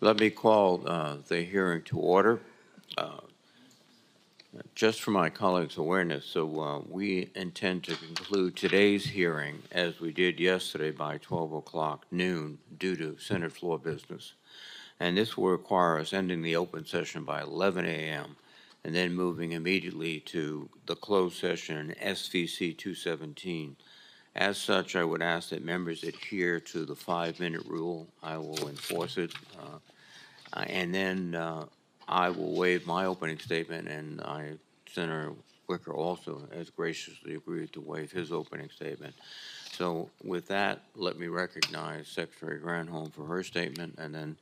Let me call uh, the hearing to order. Uh, Just for my colleagues' awareness, so uh, we intend to conclude today's hearing as we did yesterday by 12 o'clock noon due to Senate floor business. And this will require us ending the open session by 11 a.m. and then moving immediately to the closed session SVC 217. As such, I would ask that members adhere to the five-minute rule. I will enforce it. uh, uh, And then uh, I will waive my opening statement, and I, Senator Wicker also has graciously agreed to waive his opening statement. So with that, let me recognize Secretary Granholm for her statement, and then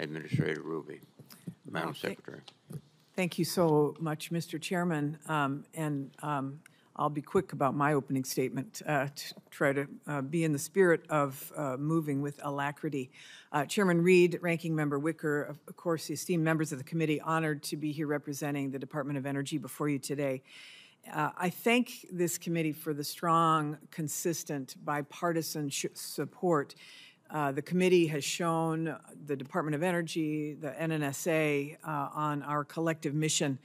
Administrator Ruby. Madam Okay. Secretary. Thank you so much, Mr. Chairman. Um, And um, I'll be quick about my opening statement uh, to try to uh, be in the spirit of uh, moving with alacrity. Uh, Chairman Reed, Ranking Member Wicker, of course, the esteemed members of the committee, honored to be here representing the Department of Energy before you today. Uh, I thank this committee for the strong, consistent, bipartisan support uh, The committee has shown the Department of Energy, the NNSA, uh, on our collective mission.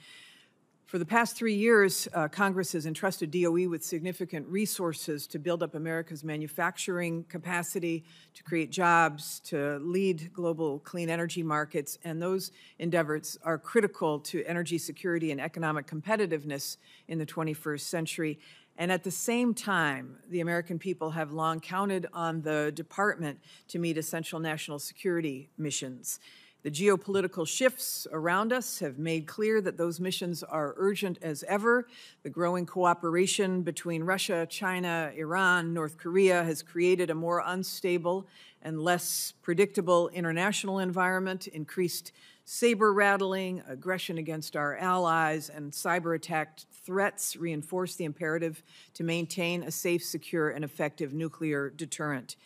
For the past three years, uh, Congress has entrusted DOE with significant resources to build up America's manufacturing capacity, to create jobs, to lead global clean energy markets, and those endeavors are critical to energy security and economic competitiveness in the 21st century. And at the same time, the American people have long counted on the department to meet essential national security missions. The geopolitical shifts around us have made clear that those missions are urgent as ever. The growing cooperation between Russia, China, Iran, North Korea has created a more unstable and less predictable international environment, increased saber rattling, aggression against our allies, and cyber attack threats reinforce the imperative to maintain a safe, secure, and effective nuclear deterrent.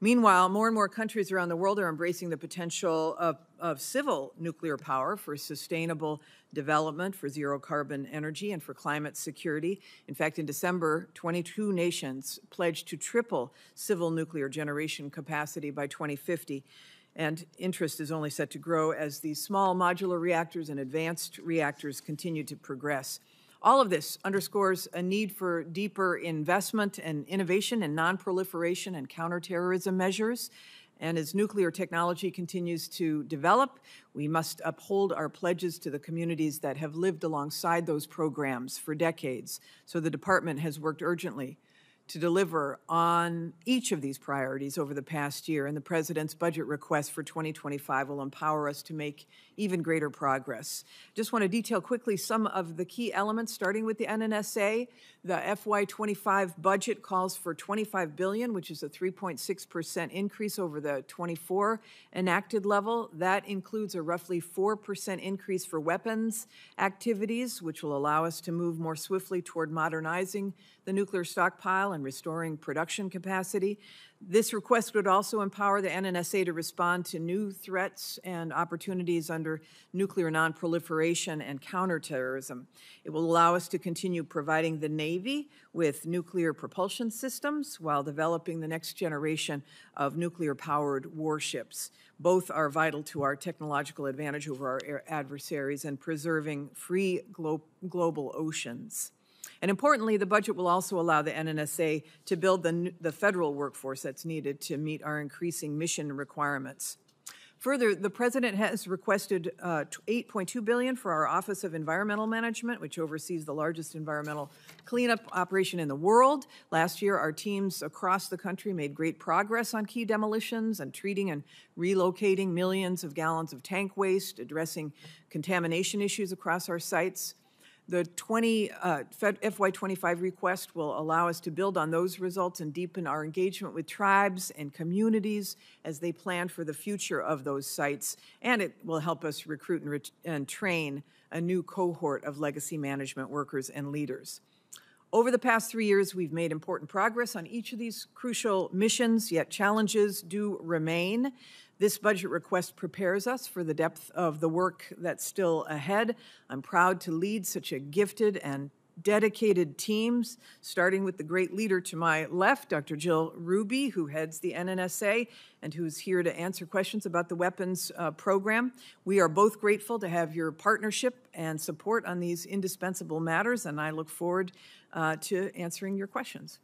Meanwhile, more and more countries around the world are embracing the potential of, of civil nuclear power for sustainable development, for zero carbon energy, and for climate security. In fact, in December, 22 nations pledged to triple civil nuclear generation capacity by 2050. And interest is only set to grow as these small modular reactors and advanced reactors continue to progress. All of this underscores a need for deeper investment and innovation in non-proliferation and counterterrorism measures. And as nuclear technology continues to develop, we must uphold our pledges to the communities that have lived alongside those programs for decades. So the department has worked urgently to deliver on each of these priorities over the past year, and the President's budget request for 2025 will empower us to make even greater progress. Just want to detail quickly some of the key elements, starting with the NNSA. The FY25 budget calls for 25 billion, which is a 3.6% increase over the 24 enacted level. That includes a roughly 4% increase for weapons activities, which will allow us to move more swiftly toward modernizing the nuclear stockpile and restoring production capacity. This request would also empower the NNSA to respond to new threats and opportunities under nuclear nonproliferation and counterterrorism. It will allow us to continue providing the Navy with nuclear propulsion systems while developing the next generation of nuclear powered warships. Both are vital to our technological advantage over our adversaries and preserving free glo- global oceans. And importantly, the budget will also allow the NNSA to build the, the federal workforce that's needed to meet our increasing mission requirements. Further, the president has requested uh, 8.2 billion for our Office of Environmental Management, which oversees the largest environmental cleanup operation in the world. Last year, our teams across the country made great progress on key demolitions and treating and relocating millions of gallons of tank waste, addressing contamination issues across our sites. The 20 uh, FY25 request will allow us to build on those results and deepen our engagement with tribes and communities as they plan for the future of those sites. And it will help us recruit and, and train a new cohort of legacy management workers and leaders. Over the past three years, we've made important progress on each of these crucial missions, yet challenges do remain. This budget request prepares us for the depth of the work that's still ahead. I'm proud to lead such a gifted and dedicated teams, starting with the great leader to my left, Dr. Jill Ruby, who heads the NNSA and who's here to answer questions about the weapons uh, program. We are both grateful to have your partnership and support on these indispensable matters, and I look forward uh, to answering your questions.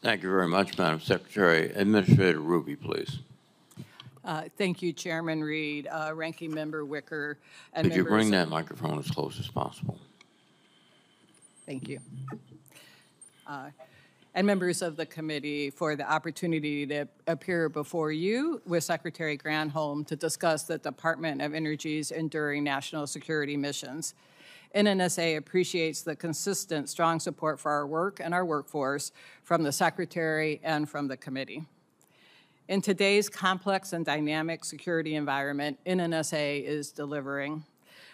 Thank you very much, Madam Secretary. Administrator Ruby, please. Uh, Thank you, Chairman Reed, uh, Ranking Member Wicker, and Could you members bring that microphone as close as possible? Thank you. Uh, And members of the committee for the opportunity to appear before you with Secretary Granholm to discuss the Department of Energy's enduring national security missions. NNSA appreciates the consistent, strong support for our work and our workforce from the Secretary and from the committee. In today's complex and dynamic security environment, NNSA is delivering.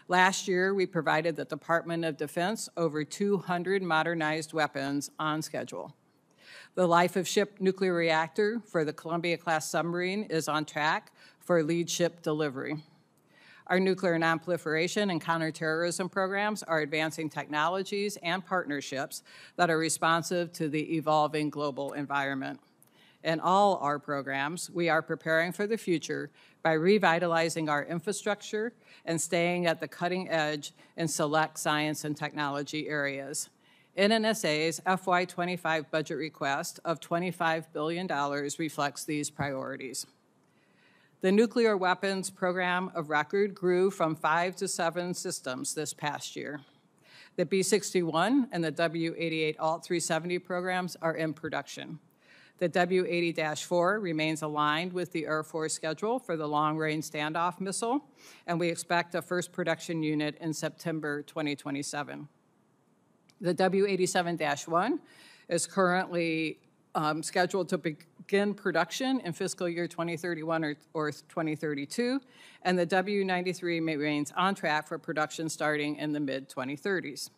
Last year, we provided the Department of Defense over 200 modernized weapons on schedule. The life of ship nuclear reactor for the Columbia-class submarine is on track for lead ship delivery. Our nuclear nonproliferation and counterterrorism programs are advancing technologies and partnerships that are responsive to the evolving global environment. In all our programs, we are preparing for the future by revitalizing our infrastructure and staying at the cutting edge in select science and technology areas. NNSA's FY25 budget request of $25 billion reflects these priorities. The nuclear weapons program of record grew from five to seven systems this past year. The B 61 and the W 88 Alt 370 programs are in production. The W 80 4 remains aligned with the Air Force schedule for the long range standoff missile, and we expect a first production unit in September 2027. The W 87 1 is currently um, scheduled to begin production in fiscal year 2031 or, or 2032, and the W 93 remains on track for production starting in the mid 2030s.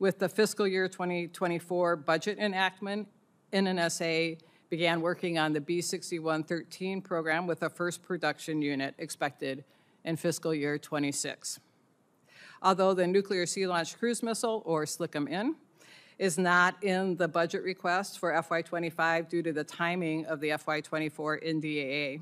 With the fiscal year 2024 budget enactment, NNSA began working on the B 6113 program with a first production unit expected in fiscal year 26 although the Nuclear Sea Launched Cruise Missile, or SLCM-N, is not in the budget request for FY25 due to the timing of the FY24 NDAA.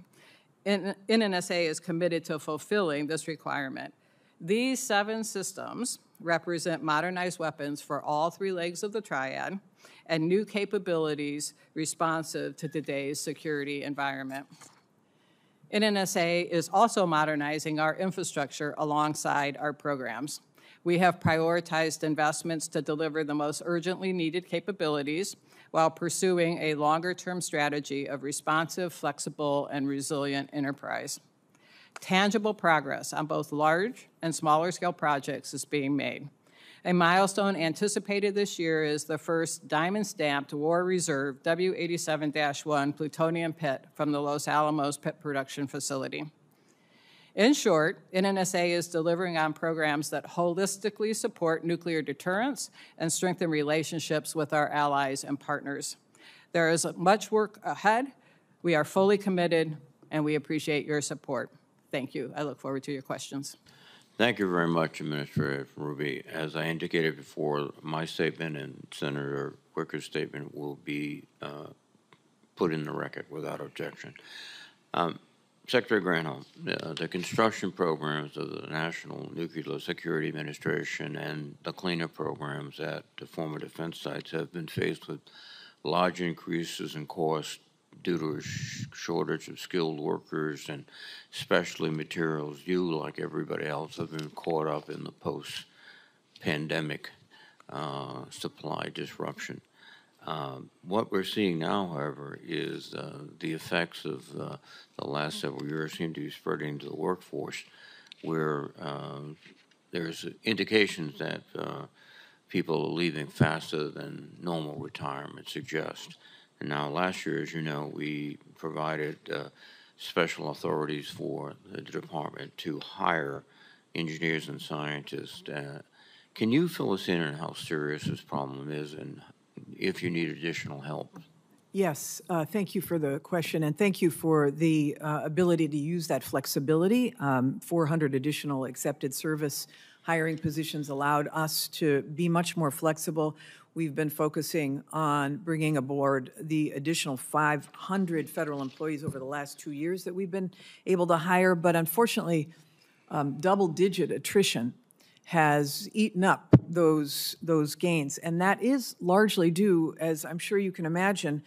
NNSA is committed to fulfilling this requirement. These seven systems represent modernized weapons for all three legs of the triad and new capabilities responsive to today's security environment. NNSA is also modernizing our infrastructure alongside our programs. We have prioritized investments to deliver the most urgently needed capabilities while pursuing a longer term strategy of responsive, flexible, and resilient enterprise. Tangible progress on both large and smaller scale projects is being made. A milestone anticipated this year is the first diamond stamped War Reserve W 87 1 plutonium pit from the Los Alamos Pit Production Facility. In short, NNSA is delivering on programs that holistically support nuclear deterrence and strengthen relationships with our allies and partners. There is much work ahead. We are fully committed, and we appreciate your support. Thank you. I look forward to your questions. Thank you very much, Administrator Ruby. As I indicated before, my statement and Senator Wicker's statement will be uh, put in the record without objection. Um, Secretary Granholm, uh, the construction programs of the National Nuclear Security Administration and the cleanup programs at the former defense sites have been faced with large increases in cost due to a sh- shortage of skilled workers and especially materials. You, like everybody else, have been caught up in the post-pandemic uh, supply disruption. Um, What we're seeing now, however, is uh, the effects of uh, the last several years seem to be spreading to the workforce, where um, there's indications that uh, people are leaving faster than normal retirement suggests. And now, last year, as you know, we provided uh, special authorities for the department to hire engineers and scientists. Uh, Can you fill us in on how serious this problem is and if you need additional help? Yes, uh, thank you for the question, and thank you for the uh, ability to use that flexibility. Um, 400 additional accepted service hiring positions allowed us to be much more flexible. We've been focusing on bringing aboard the additional 500 federal employees over the last two years that we've been able to hire, but unfortunately, um, double-digit attrition has eaten up those, those gains. And that is largely due, as I'm sure you can imagine,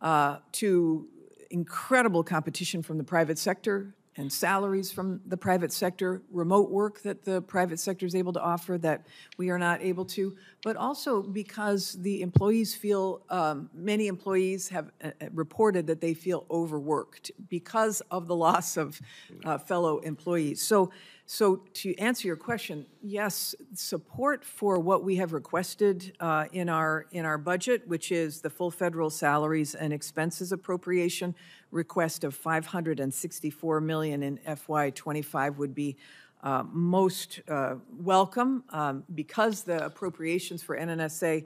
uh, to incredible competition from the private sector and salaries from the private sector, remote work that the private sector is able to offer that we are not able to, but also because the employees feel, um, many employees have uh, uh, reported that they feel overworked because of the loss of uh, fellow employees. So so to answer your question, yes, support for what we have requested uh, in our in our budget, which is the full federal salaries and expenses appropriation request of 564 million in FY25 would be uh, most uh, welcome um, because the appropriations for NNSA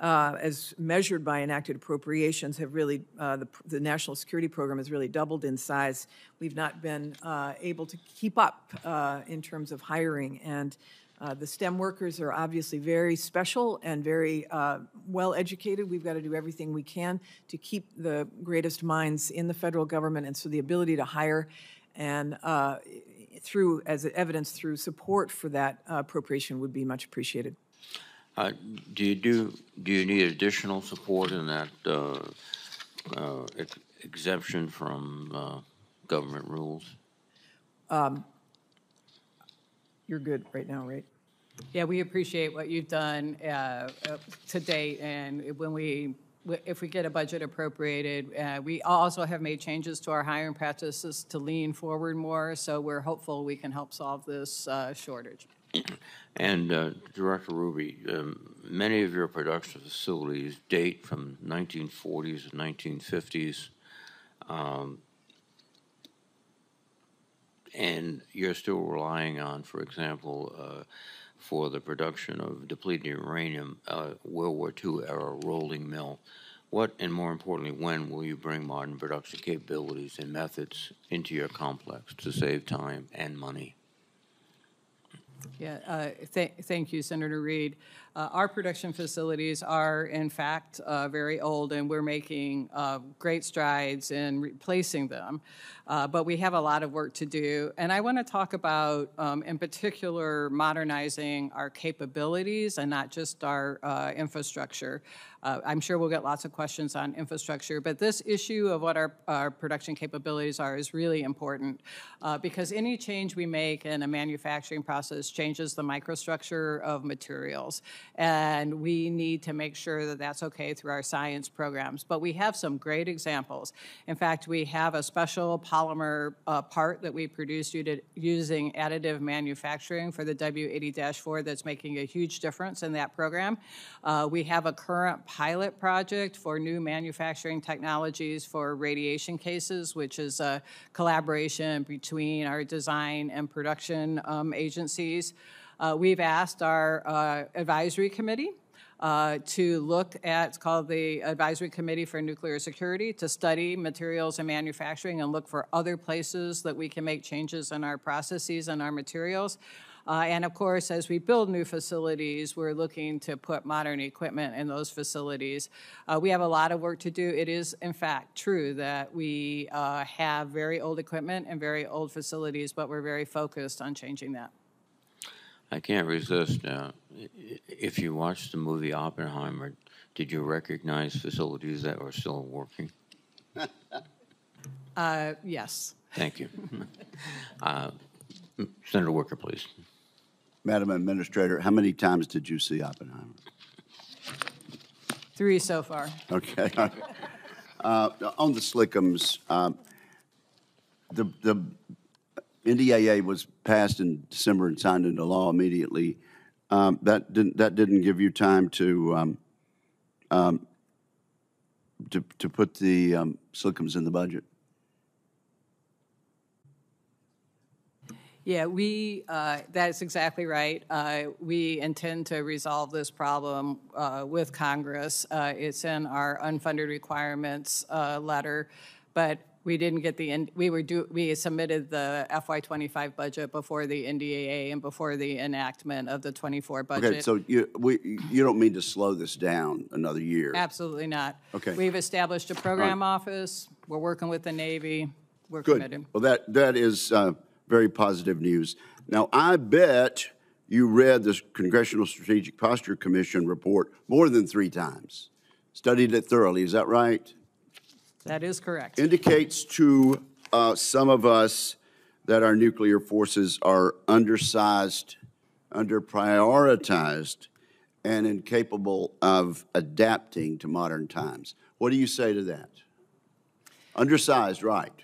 uh, as measured by enacted appropriations, have really, uh, the, the national security program has really doubled in size. We've not been uh, able to keep up uh, in terms of hiring. And uh, the STEM workers are obviously very special and very uh, well educated. We've got to do everything we can to keep the greatest minds in the federal government. And so the ability to hire and through, as evidence through support for that appropriation would be much appreciated. Uh, Do you do, do you need additional support in that uh, uh, ex- exemption from uh, government rules? You're good right now, right? Yeah, we appreciate what you've done uh, uh, to date, and when we, if we get a budget appropriated, uh, we also have made changes to our hiring practices to lean forward more, so we're hopeful we can help solve this uh, shortage. And uh, Director Ruby, um, many of your production facilities date from 1940s and 1950s. um, And you're still relying on, for example, uh, for the production of depleted uranium, uh, World War II era rolling mill. What, and more importantly, when will you bring modern production capabilities and methods into your complex to save time and money? Yeah, uh, th- thank you, Senator Reed. Uh, Our production facilities are, in fact, uh, very old, and we're making uh, great strides in replacing them. Uh, But we have a lot of work to do. And I want to talk about, um, in particular, modernizing our capabilities and not just our uh, infrastructure. Uh, I'm sure we'll get lots of questions on infrastructure, but this issue of what our, our production capabilities are is really important because any change we make in a manufacturing process changes the microstructure of materials. And we need to make sure that that's okay through our science programs. But we have some great examples. In fact, we have a special polymer uh, part that we produced using additive manufacturing for the W80-4 that's making a huge difference in that program. Uh, we have a current pilot project for new manufacturing technologies for radiation cases, which is a collaboration between our design and production um, agencies. Uh, we've asked our uh, advisory committee uh, to look at, it's called the Advisory Committee for Nuclear Security, to study materials and manufacturing and look for other places that we can make changes in our processes and our materials. Uh, and of course, as we build new facilities, we're looking to put modern equipment in those facilities. Uh, we have a lot of work to do. It is, in fact, true that we uh, have very old equipment and very old facilities, but we're very focused on changing that. I can't resist. Uh, if you watched the movie Oppenheimer, did you recognize facilities that were still working? Uh, yes. Thank you. uh, Senator Wicker, please. Madam Administrator, how many times did you see Oppenheimer? Three so far. Okay. Uh, On the SLCMs, um, the, the NDAA was passed in December and signed into law immediately. Um, That didn't, that didn't give you time to, um, um, to, to put the um, in the budget? Yeah, we, uh, that's exactly right. Uh, We intend to resolve this problem uh, with Congress. Uh, It's in our unfunded requirements uh, letter. But We didn't get the, N- we were do, we submitted the FY twenty-five budget before the NDAA and before the enactment of the twenty-four budget. Okay, so you, we, you don't mean to slow this down another year? Absolutely not. Okay. We've established a program office, we're working with the Navy, we're Good. committed. Well, that, that is uh, very positive news. Now, I bet you read the Congressional Strategic Posture Commission report more than three times, studied it thoroughly, is that right? That is correct. Indicates to uh, some of us that our nuclear forces are undersized, underprioritized, and incapable of adapting to modern times. What do you say to that? Undersized, right?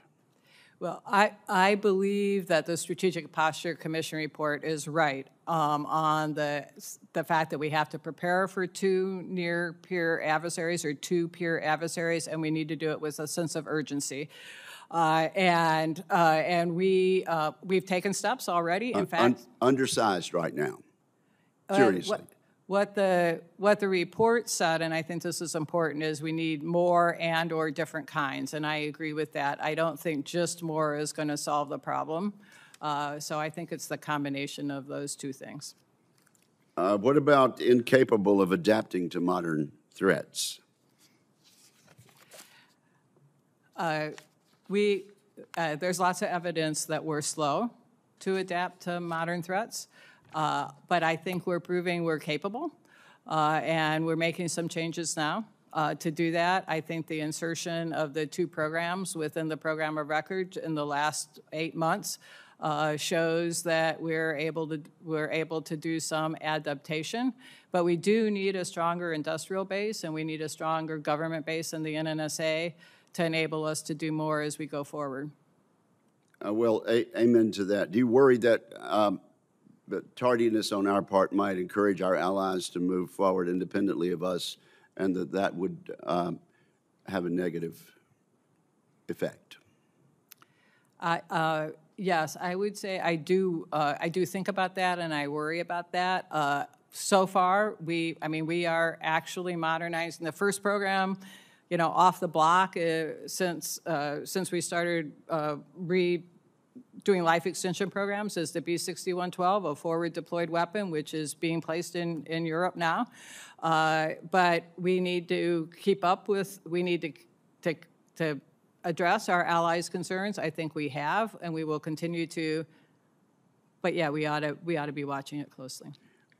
Well, I, I believe that the Strategic Posture Commission report is right um, on the, the fact that we have to prepare for two near peer adversaries or two peer adversaries, and we need to do it with a sense of urgency. Uh, and uh, and we uh, we've taken steps already. In Un- fact, Undersized right now. Uh, Seriously. What, the, what the report said, and I think this is important, is we need more and/or different kinds, and I agree with that. I don't think just more is going to solve the problem. Uh, So I think it's the combination of those two things. Uh, What about incapable of adapting to modern threats? We, uh, there's lots of evidence that we're slow to adapt to modern threats, uh, but I think we're proving we're capable, uh, and we're making some changes now. Uh, To do that, I think the insertion of the two programs within the program of record in the last eight months uh, shows that we're able to, we're able to do some adaptation. But we do need a stronger industrial base, and we need a stronger government base in the NNSA to enable us to do more as we go forward. Uh, Well, a- amen to that. Do you worry that um, that tardiness on our part might encourage our allies to move forward independently of us, and that that would um, have a negative effect? I, uh, Yes, I would say I do, uh, I do think about that and I worry about that. Uh, So far, we, I mean, we are actually modernizing the first program, you know, off the block uh, since, uh, since we started uh, re, doing life extension programs is the B6112, a forward deployed weapon, which is being placed in, in Europe now. Uh, But we need to keep up with, we need to, to, to address our allies' concerns. I think we have, and we will continue to. But yeah, we ought to, we ought to be watching it closely.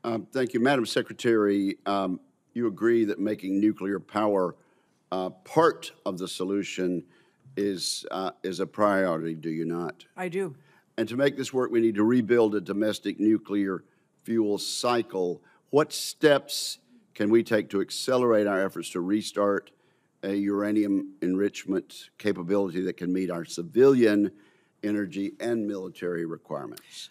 Um, Thank you. Madam Secretary, um, you agree that making nuclear power uh, part of the solution is, uh, is a priority, do you not? I do. And to make this work, we need to rebuild a domestic nuclear fuel cycle. What steps can we take to accelerate our efforts to restart a uranium enrichment capability that can meet our civilian energy and military requirements?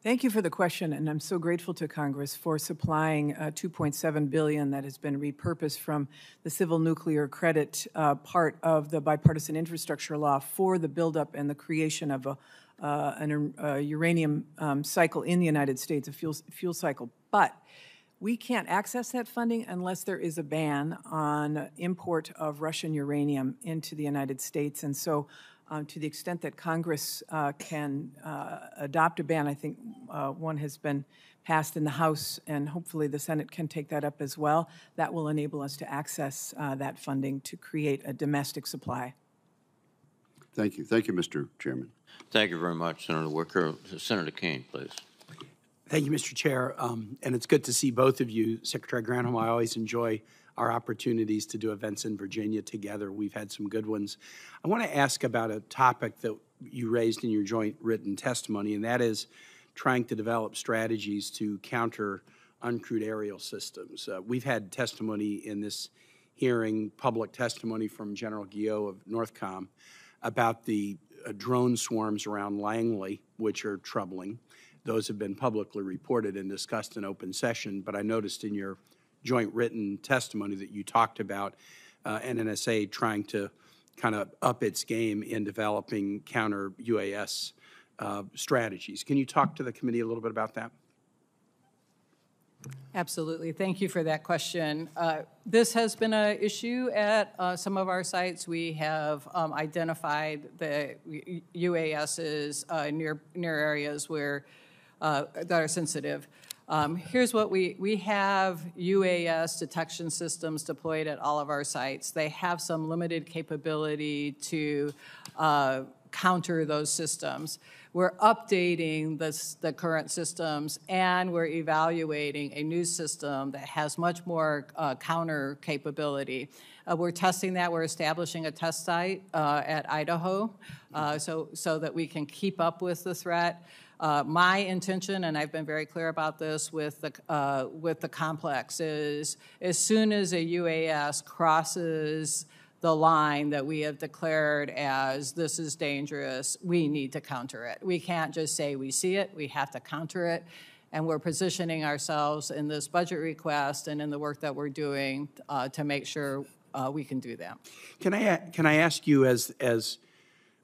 Thank you for the question, and I'm so grateful to Congress for supplying uh, 2.7 billion that has been repurposed from the civil nuclear credit uh, part of the bipartisan infrastructure law for the buildup and the creation of a, uh, an uh, uranium um, cycle in the United States, a fuel, fuel cycle. But we can't access that funding unless there is a ban on import of Russian uranium into the United States. And so, um, to the extent that Congress uh, can uh, adopt a ban, I think uh, one has been passed in the House, and hopefully the Senate can take that up as well. That will enable us to access uh, that funding to create a domestic supply. Thank you. Thank you, Mr. Chairman. Thank you very much, Senator Wicker. Senator Kaine, please. Thank you, Mr. Chair. Um, And it's good to see both of you. Secretary Granholm, I always enjoy our opportunities to do events in Virginia together. We've had some good ones. I want to ask about a topic that you raised in your joint written testimony, and that is trying to develop strategies to counter uncrewed aerial systems. Uh, We've had testimony in this hearing, public testimony from General Guillot of Northcom about the uh, drone swarms around Langley, which are troubling. Those have been publicly reported and discussed in open session, but I noticed in your joint written testimony that you talked about uh, NNSA trying to kind of up its game in developing counter UAS uh, strategies. Can you talk to the committee a little bit about that? Absolutely. Thank you for that question. Uh, This has been an issue at uh, some of our sites. We have um, identified the UASs uh, near, near areas where, uh, that are sensitive. Um, Here's what we, we have UAS detection systems deployed at all of our sites. They have some limited capability to uh, counter those systems. We're updating this, the current systems, and we're evaluating a new system that has much more uh, counter capability. Uh, we're testing that. We're establishing a test site uh, at Idaho, uh, so so that we can keep up with the threat. Uh, my intention, and I've been very clear about this with the uh, with the complex, is as soon as a UAS crosses the line that we have declared as this is dangerous, we need to counter it. We can't just say we see it, we have to counter it. And we're positioning ourselves in this budget request and in the work that we're doing uh, to make sure uh, we can do that. Can I, can I ask you, as, as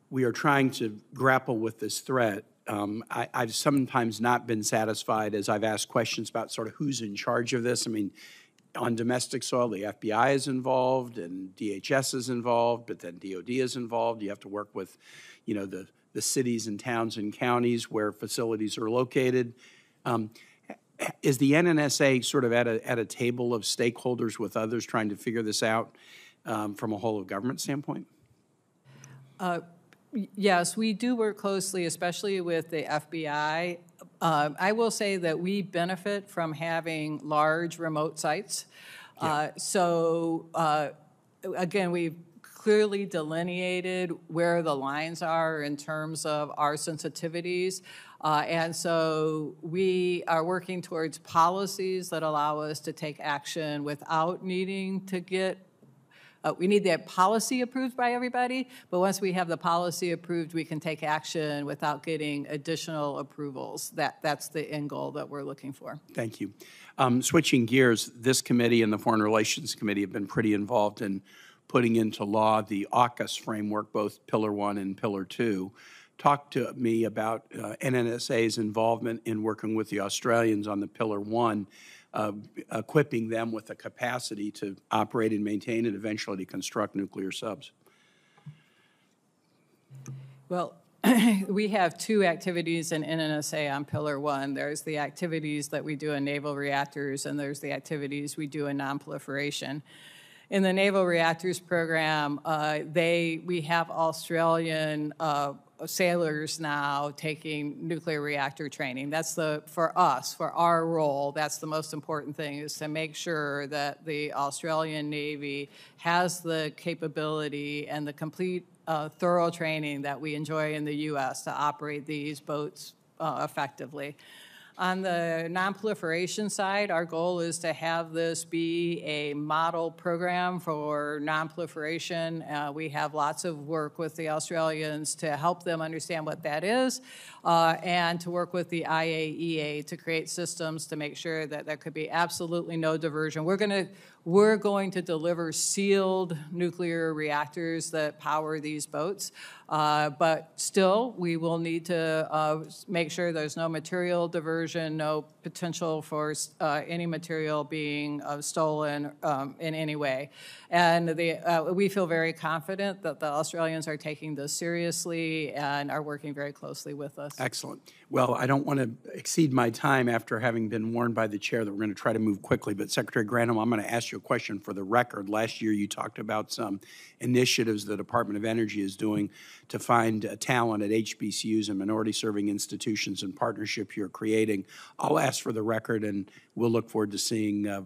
we are trying to grapple with this threat, um, I, I've sometimes not been satisfied as I've asked questions about sort of who's in charge of this. I mean, on domestic soil, the FBI is involved and DHS is involved, but then DOD is involved. You have to work with, you know, the, the cities and towns and counties where facilities are located. Um, is the NNSA sort of at a, at a table of stakeholders with others trying to figure this out um, from a whole of government standpoint? Yes, we do work closely, especially with the FBI. Uh, I will say that we benefit from having large remote sites. Uh, So, uh, again, we've clearly delineated where the lines are in terms of our sensitivities. Uh, And so we are working towards policies that allow us to take action without needing to get uh, we need that policy approved by everybody, but once we have the policy approved, we can take action without getting additional approvals. That, that's the end goal that we're looking for. Thank you. Um, Switching gears, this committee and the Foreign Relations Committee have been pretty involved in putting into law the AUKUS framework, both Pillar One and Pillar Two. Talk to me about uh, NNSA's involvement in working with the Australians on the Pillar One, uh, equipping them with the capacity to operate and maintain and eventually to construct nuclear subs. Well, we have two activities in NNSA on Pillar One. There's the activities that we do in naval reactors, and there's the activities we do in nonproliferation. In the naval reactors program, uh, they we have Australian uh, sailors now taking nuclear reactor training. That's the for us for our role. That's the most important thing is to make sure that the Australian Navy has the capability and the complete uh, thorough training that we enjoy in the U.S. to operate these boats uh, effectively. On the nonproliferation side, our goal is to have this be a model program for nonproliferation. Uh, we have lots of work with the Australians to help them understand what that is uh, and to work with the IAEA to create systems to make sure that there could be absolutely no diversion. We're going to we're going to deliver sealed nuclear reactors that power these boats. Uh, but still, we will need to uh, make sure there's no material diversion, no potential for uh, any material being uh, stolen um, in any way. And the, uh, we feel very confident that the Australians are taking this seriously and are working very closely with us. Excellent. Well, I don't want to exceed my time after having been warned by the chair that we're going to try to move quickly. But Secretary Granholm, I'm going to ask you a question for the record. Last year, you talked about some initiatives the Department of Energy is doing to find uh, talent at HBCUs and minority-serving institutions and partnership you're creating. I'll ask for the record, and we'll look forward to seeing uh,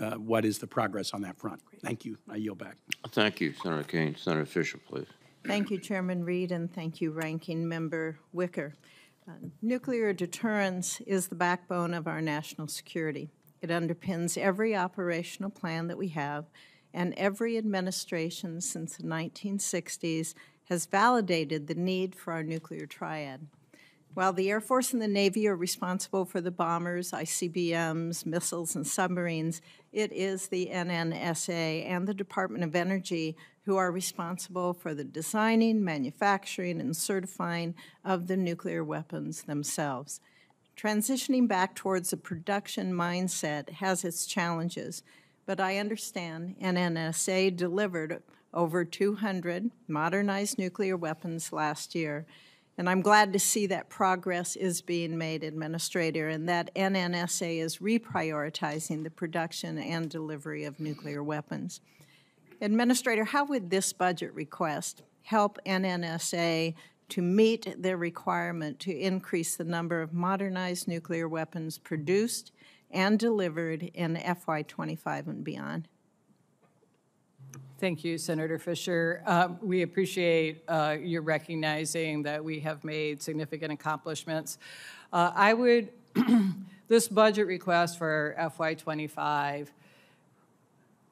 uh, what is the progress on that front. Thank you. I yield back. Thank you, Senator Kaine. Senator Fischer, please. Thank you, Chairman Reed, and thank you, Ranking Member Wicker. Nuclear deterrence is the backbone of our national security. It underpins every operational plan that we have, and every administration since the 1960s has validated the need for our nuclear triad. While the Air Force and the Navy are responsible for the bombers, ICBMs, missiles, and submarines, it is the NNSA and the Department of Energy who are responsible for the designing, manufacturing, and certifying of the nuclear weapons themselves. Transitioning back towards a production mindset has its challenges, but I understand NNSA delivered over 200 modernized nuclear weapons last year, and I'm glad to see that progress is being made, Administrator, and that NNSA is reprioritizing the production and delivery of nuclear weapons. Administrator, how would this budget request help NNSA to meet their requirement to increase the number of modernized nuclear weapons produced and delivered in FY25 and beyond? Thank you, Senator Fischer. Um, We appreciate uh, your recognizing that we have made significant accomplishments. Uh, I would, this budget request for FY '25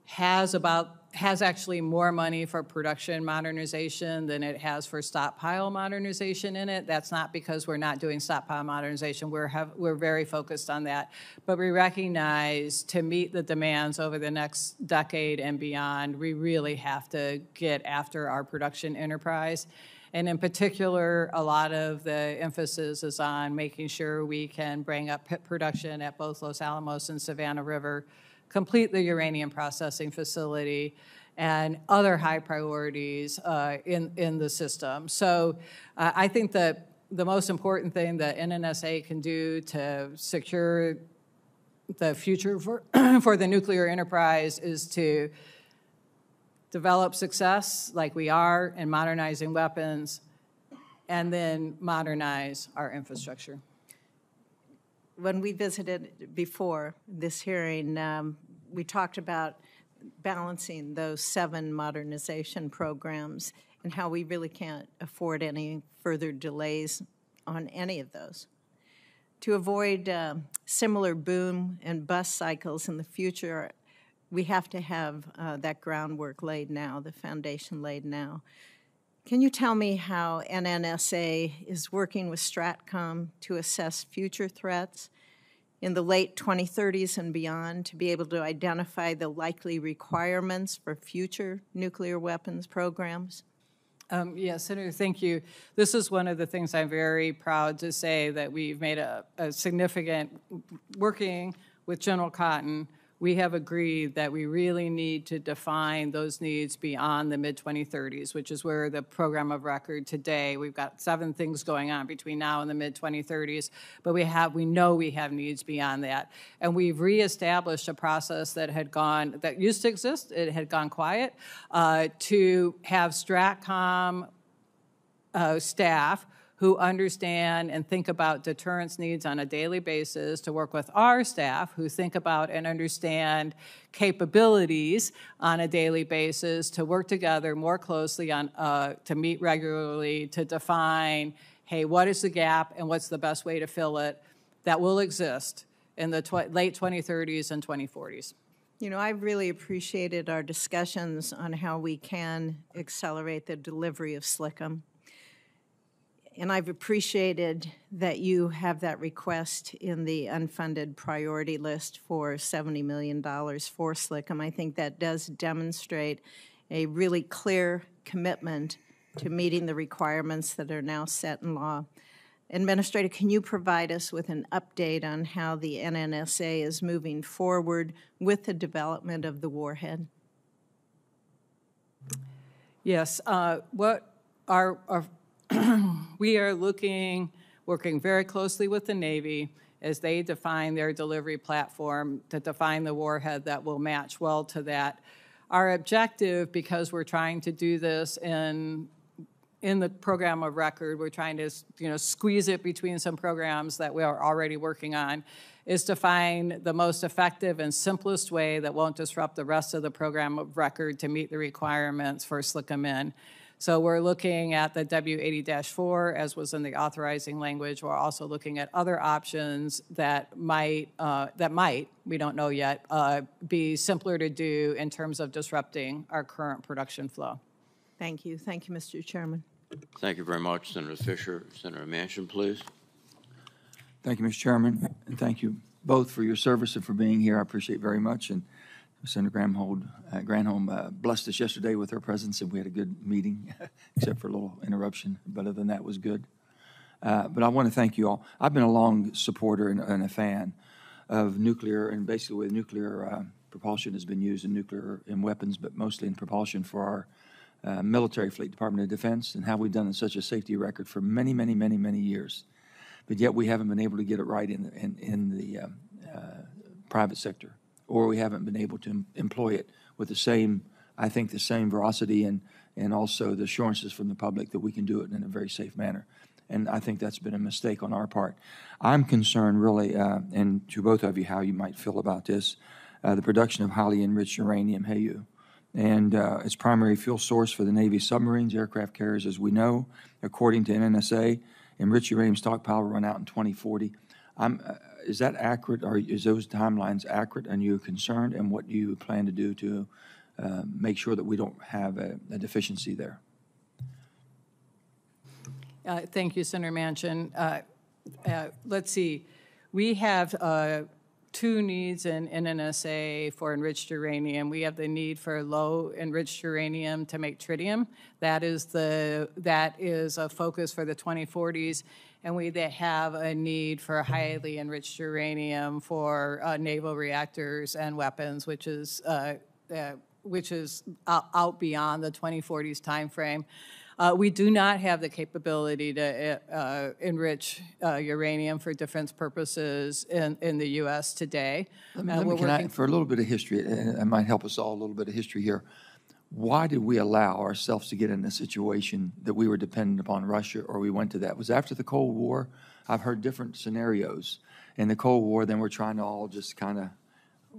has about, has actually more money for production modernization than it has for stockpile modernization in it. That's not because we're not doing stockpile modernization. We're have, we're very focused on that. But we recognize to meet the demands over the next decade and beyond, we really have to get after our production enterprise. And in particular, a lot of the emphasis is on making sure we can bring up pit production at both Los Alamos and Savannah River complete the uranium processing facility, and other high priorities uh, in, in the system. So uh, I think that the most important thing that NNSA can do to secure the future for, for the nuclear enterprise is to develop success like we are in modernizing weapons and then modernize our infrastructure when we visited before this hearing, um, we talked about balancing those seven modernization programs and how we really can't afford any further delays on any of those. To avoid uh, similar boom and bust cycles in the future, we have to have uh, that groundwork laid now, the foundation laid now. Can you tell me how NNSA is working with STRATCOM to assess future threats in the late 2030s and beyond to be able to identify the likely requirements for future nuclear weapons programs? Um, yes, Senator, thank you. This is one of the things I'm very proud to say that we've made a, a significant working with General Cotton we have agreed that we really need to define those needs beyond the mid-2030s, which is where the program of record today, we've got seven things going on between now and the mid-2030s, but we have, we know we have needs beyond that. And we've reestablished a process that had gone, that used to exist, it had gone quiet, uh, to have STRATCOM uh, staff who understand and think about deterrence needs on a daily basis, to work with our staff who think about and understand capabilities on a daily basis, to work together more closely on, uh, to meet regularly, to define, hey, what is the gap and what's the best way to fill it that will exist in the tw- late 2030s and 2040s. You know, I've really appreciated our discussions on how we can accelerate the delivery of SLCM and I've appreciated that you have that request in the unfunded priority list for $70 million for SLCM. I think that does demonstrate a really clear commitment to meeting the requirements that are now set in law. Administrator, can you provide us with an update on how the NNSA is moving forward with the development of the warhead? Yes. Uh, what our, our we are looking, working very closely with the Navy as they define their delivery platform to define the warhead that will match well to that. Our objective, because we're trying to do this in in the program of record, we're trying to you know squeeze it between some programs that we are already working on, is to find the most effective and simplest way that won't disrupt the rest of the program of record to meet the requirements for SLCM-N. So we're looking at the W80-4 as was in the authorizing language. We're also looking at other options that might, uh, that might, we don't know yet, uh, be simpler to do in terms of disrupting our current production flow. Thank you. Thank you, Mr. Chairman. Thank you very much, Senator Fischer. Senator Manchin, please. Thank you, Mr. Chairman, and thank you both for your service and for being here. I appreciate very much. And Senator Granholm, uh, Granholm uh, blessed us yesterday with her presence, and we had a good meeting, except for a little interruption. But other than that, was good. Uh, But I want to thank you all. I've been a long supporter and- and a fan of nuclear, and basically with nuclear uh, propulsion has been used in nuclear, in weapons, but mostly in propulsion for our uh, military fleet, Department of Defense, and how we've done such a safety record for many, many, many, many years. But yet we haven't been able to get it right in, the- in, in the uh, private sector, or we haven't been able to em- employ it with the same, I think, the same veracity and, and also the assurances from the public that we can do it in a very safe manner. And I think that's been a mistake on our part. I'm concerned really, uh, and to both of you, how you might feel about this, uh, the production of highly enriched uranium, HALEU and uh, its primary fuel source for the Navy submarines, aircraft carriers, as we know. According to NNSA, enriched uranium stockpile will run out in 2040. I'm, uh, is that accurate, or is those timelines accurate, and you're concerned, and what do you plan to do to uh, make sure that we don't have a a deficiency there? Uh, Thank you, Senator Manchin. Uh, uh, Let's see, we have uh, two needs in NNSA for enriched uranium. We have the need for low enriched uranium to make tritium. That is the, that is a focus for the 2040s. And we have a need for highly enriched uranium for uh, naval reactors and weapons, which is, uh, uh, which is out out beyond the 2040s timeframe. Uh, We do not have the capability to uh, enrich uh, uranium for defense purposes in, in the U.S. today. Let me, Uh, let me- I, for a little bit of history, and it might help us all a little bit of history here. Why did we allow ourselves to get in a situation that we were dependent upon Russia, or we went to that? It Was after the Cold War? I've heard different scenarios. In the Cold War, then we're trying to all just kind of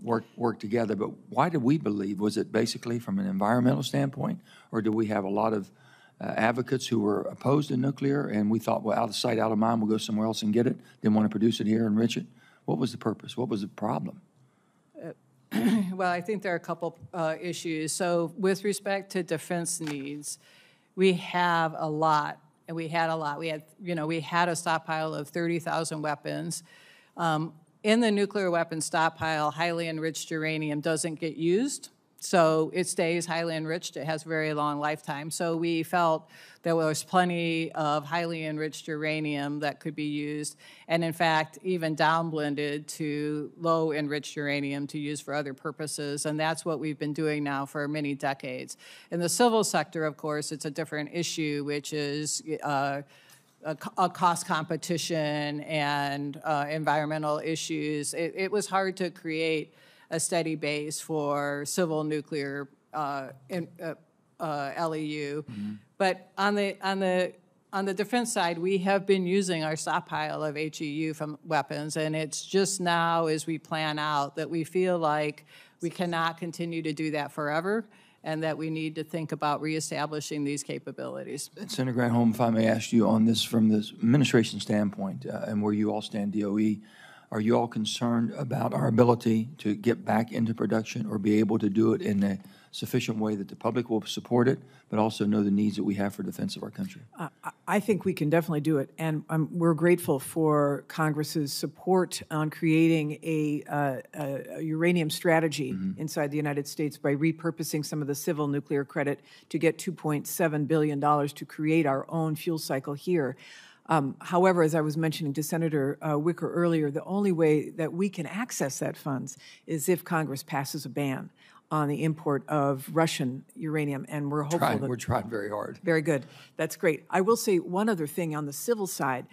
work work together. But why did we believe? Was it basically from an environmental standpoint, or do we have a lot of uh, advocates who were opposed to nuclear, and we thought, well, out of sight, out of mind, we'll go somewhere else and get it. Didn't want to produce it here, enrich it. What was the purpose? What was the problem? Well, I think there are a couple uh, issues. So with respect to defense needs, we have a lot, and we had a lot. We had, you know, we had a stockpile of 30,000 weapons. Um, In the nuclear weapon stockpile, highly enriched uranium doesn't get used, so it stays highly enriched. It has a very long lifetime. So we felt there was plenty of highly enriched uranium that could be used, and in fact, even downblended to low enriched uranium to use for other purposes. And that's what we've been doing now for many decades. In the civil sector, of course, it's a different issue, which is uh, a a cost competition and uh, environmental issues. It, it was hard to create a steady base for civil nuclear uh, in, uh, uh, LEU. But on the on the on the defense side, we have been using our stockpile of HEU from weapons, and it's just now as we plan out that we feel like we cannot continue to do that forever, and that we need to think about reestablishing these capabilities. And Senator Granholm, if I may ask you on this from the administration standpoint, uh, and where you all stand, DOE, are you all concerned about our ability to get back into production or be able to do it in a sufficient way that the public will support it, but also know the needs that we have for defense of our country? I- I think we can definitely do it, and um, we're grateful for Congress's support on creating a, uh, a a uranium strategy inside the United States by repurposing some of the civil nuclear credit to get $2.7 billion to create our own fuel cycle here. Um, However, as I was mentioning to Senator uh, Wicker earlier, the only way that we can access that funds is if Congress passes a ban on the import of Russian uranium, and we're hopeful Trying, that we're trying very hard. very good. That's great. I will say one other thing on the civil side.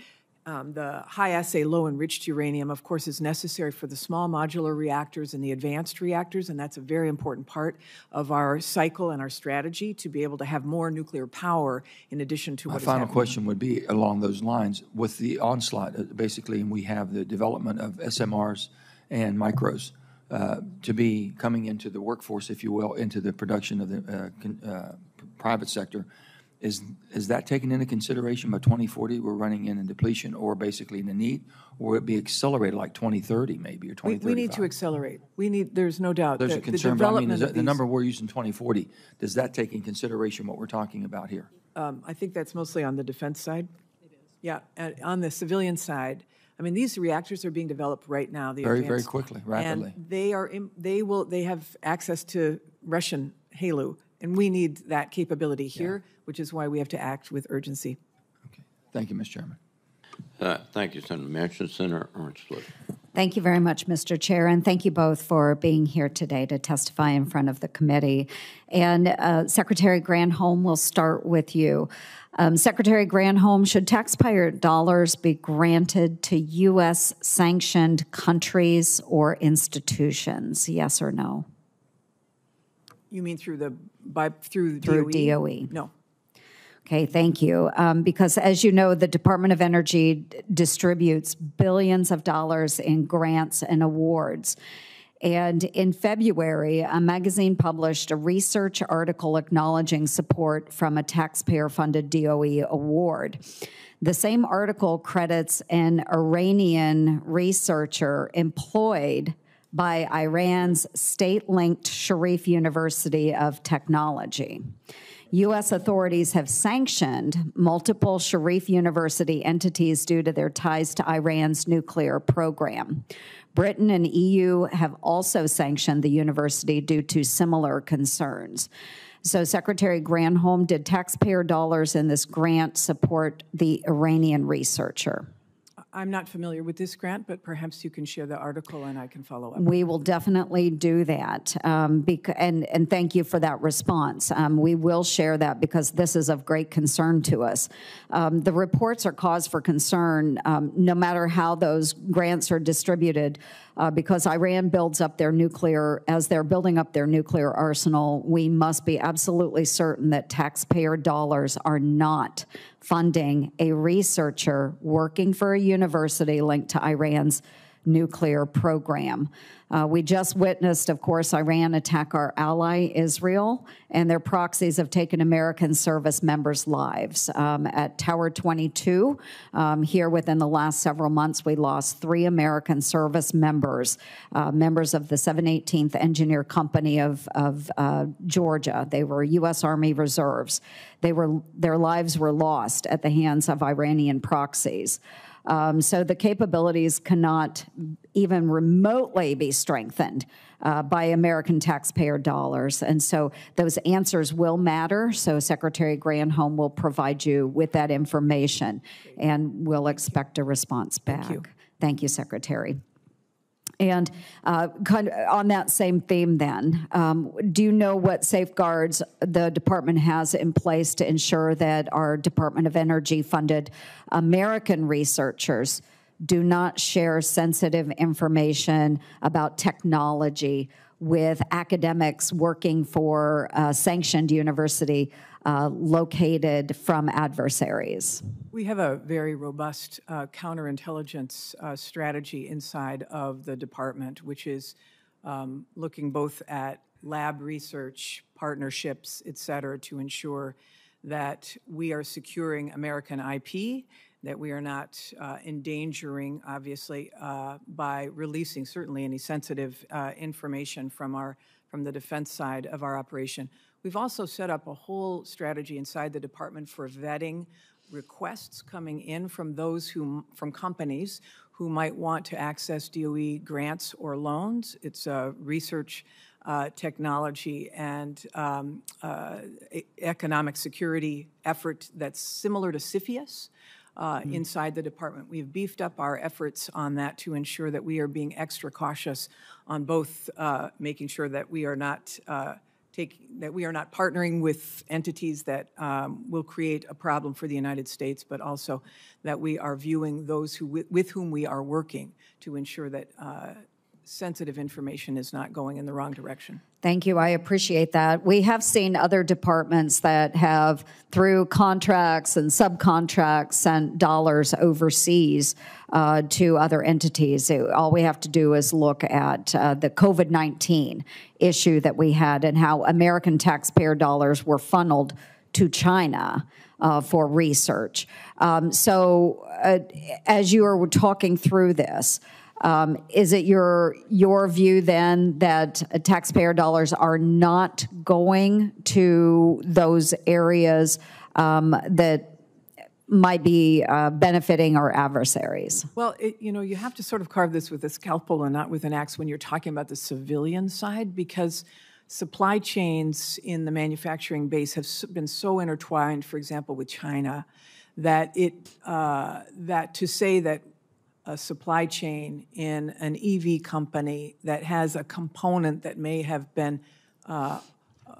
Um, the high assay low enriched uranium, of course, is necessary for the small modular reactors and the advanced reactors, and that's a very important part of our cycle and our strategy to be able to have more nuclear power in addition to My what final question would be along those lines. With the onslaught, uh, basically, and we have the development of SMRs and micros uh, to be coming into the workforce, if you will, into the production of the uh, uh, private sector. Is, is that taken into consideration by 2040? We're running in a depletion or basically in a need? Or it be accelerated like 2030 maybe or We, 2035? we need to accelerate. We need, there's no doubt. There's a that the concern, but I mean, development is of that the these- number we're using 2040, does that take in consideration what we're talking about here? Um, I think that's mostly on the defense side. It is. Yeah, and on the civilian side, I mean, these reactors are being developed right now. the Very, very advanced- quickly, rapidly. And they are, im- they will, they have access to Russian HALEU, and we need that capability here, which is why we have to act with urgency. Okay. Thank you, Mr. Chairman. Uh, Thank you, Senator Manchin. Senator Ernst. Thank you very much, Mr. Chair, and thank you both for being here today to testify in front of the committee. And uh, Secretary Granholm, we'll start with you. Um, Secretary Granholm, should taxpayer dollars be granted to U.S. sanctioned countries or institutions? Yes or no? You mean through the, by, through the Through DOE? DOE. No. Okay, thank you. Um, because as you know, the Department of Energy d- distributes billions of dollars in grants and awards. And in February, a magazine published a research article acknowledging support from a taxpayer funded DOE award. The same article credits an Iranian researcher employed by Iran's state linked Sharif University of Technology. U.S. authorities have sanctioned multiple Sharif University entities due to their ties to Iran's nuclear program. Britain and EU have also sanctioned the university due to similar concerns. So, Secretary Granholm, did taxpayer dollars in this grant support the Iranian researcher? I'm not familiar with this grant, but perhaps you can share the article and I can follow up. We will definitely do that, um, and, and thank you for that response. Um, We will share that because this is of great concern to us. Um, The reports are cause for concern, um, no matter how those grants are distributed, uh, because Iran builds up their nuclear, as they're building up their nuclear arsenal, we must be absolutely certain that taxpayer dollars are not funding a researcher working for a university linked to Iran's nuclear program. Uh, we just witnessed, of course, Iran attack our ally, Israel, and their proxies have taken American service members' lives. Um, at Tower 22, um, here within the last several months, we lost three American service members, uh, members of the 718th Engineer Company of, of uh, Georgia. They were U.S. Army reserves. They were, their lives were lost at the hands of Iranian proxies. Um, so the capabilities cannot even remotely be strengthened uh, by American taxpayer dollars. And so those answers will matter. So Secretary Granholm will provide you with that information and we'll expect a response back. you. Thank you, Secretary. And uh, kind of on that same theme, then, um, do you know what safeguards the department has in place to ensure that our Department of Energy funded American researchers do not share sensitive information about technology with academics working for a sanctioned university uh, located from adversaries? We have a very robust uh, counterintelligence uh, strategy inside of the department, which is um, looking both at lab research, partnerships, et cetera, to ensure that we are securing American IP, that we are not uh, endangering, obviously, uh, by releasing certainly any sensitive uh, information from our from the defense side of our operation. We've also set up a whole strategy inside the department for vetting requests coming in from those who, from companies who might want to access DOE grants or loans. It's a research uh, technology and um, uh, economic security effort that's similar to CFIUS uh, inside the department. We've beefed up our efforts on that to ensure that we are being extra cautious on both uh, making sure that we are not uh, take, that we are not partnering with entities that um, will create a problem for the United States, but also that we are viewing those who, with, with whom we are working to ensure that uh, sensitive information is not going in the wrong direction. Thank you. I appreciate that. We have seen other departments that have, through contracts and subcontracts, sent dollars overseas uh, to other entities. It- all we have to do is look at uh, the COVID 19 issue that we had and how American taxpayer dollars were funneled to China. Uh, for research. Um, so, uh, as you are talking through this, um, Is it your, your view then that taxpayer dollars are not going to those areas um, that might be uh, benefiting our adversaries? Well, it, you know, you have to sort of carve this with a scalpel and not with an axe when you're talking about the civilian side because supply chains in the manufacturing base have been so intertwined, for example, with China, that it, uh, that to say that a supply chain in an EV company that has a component that may have been uh, uh,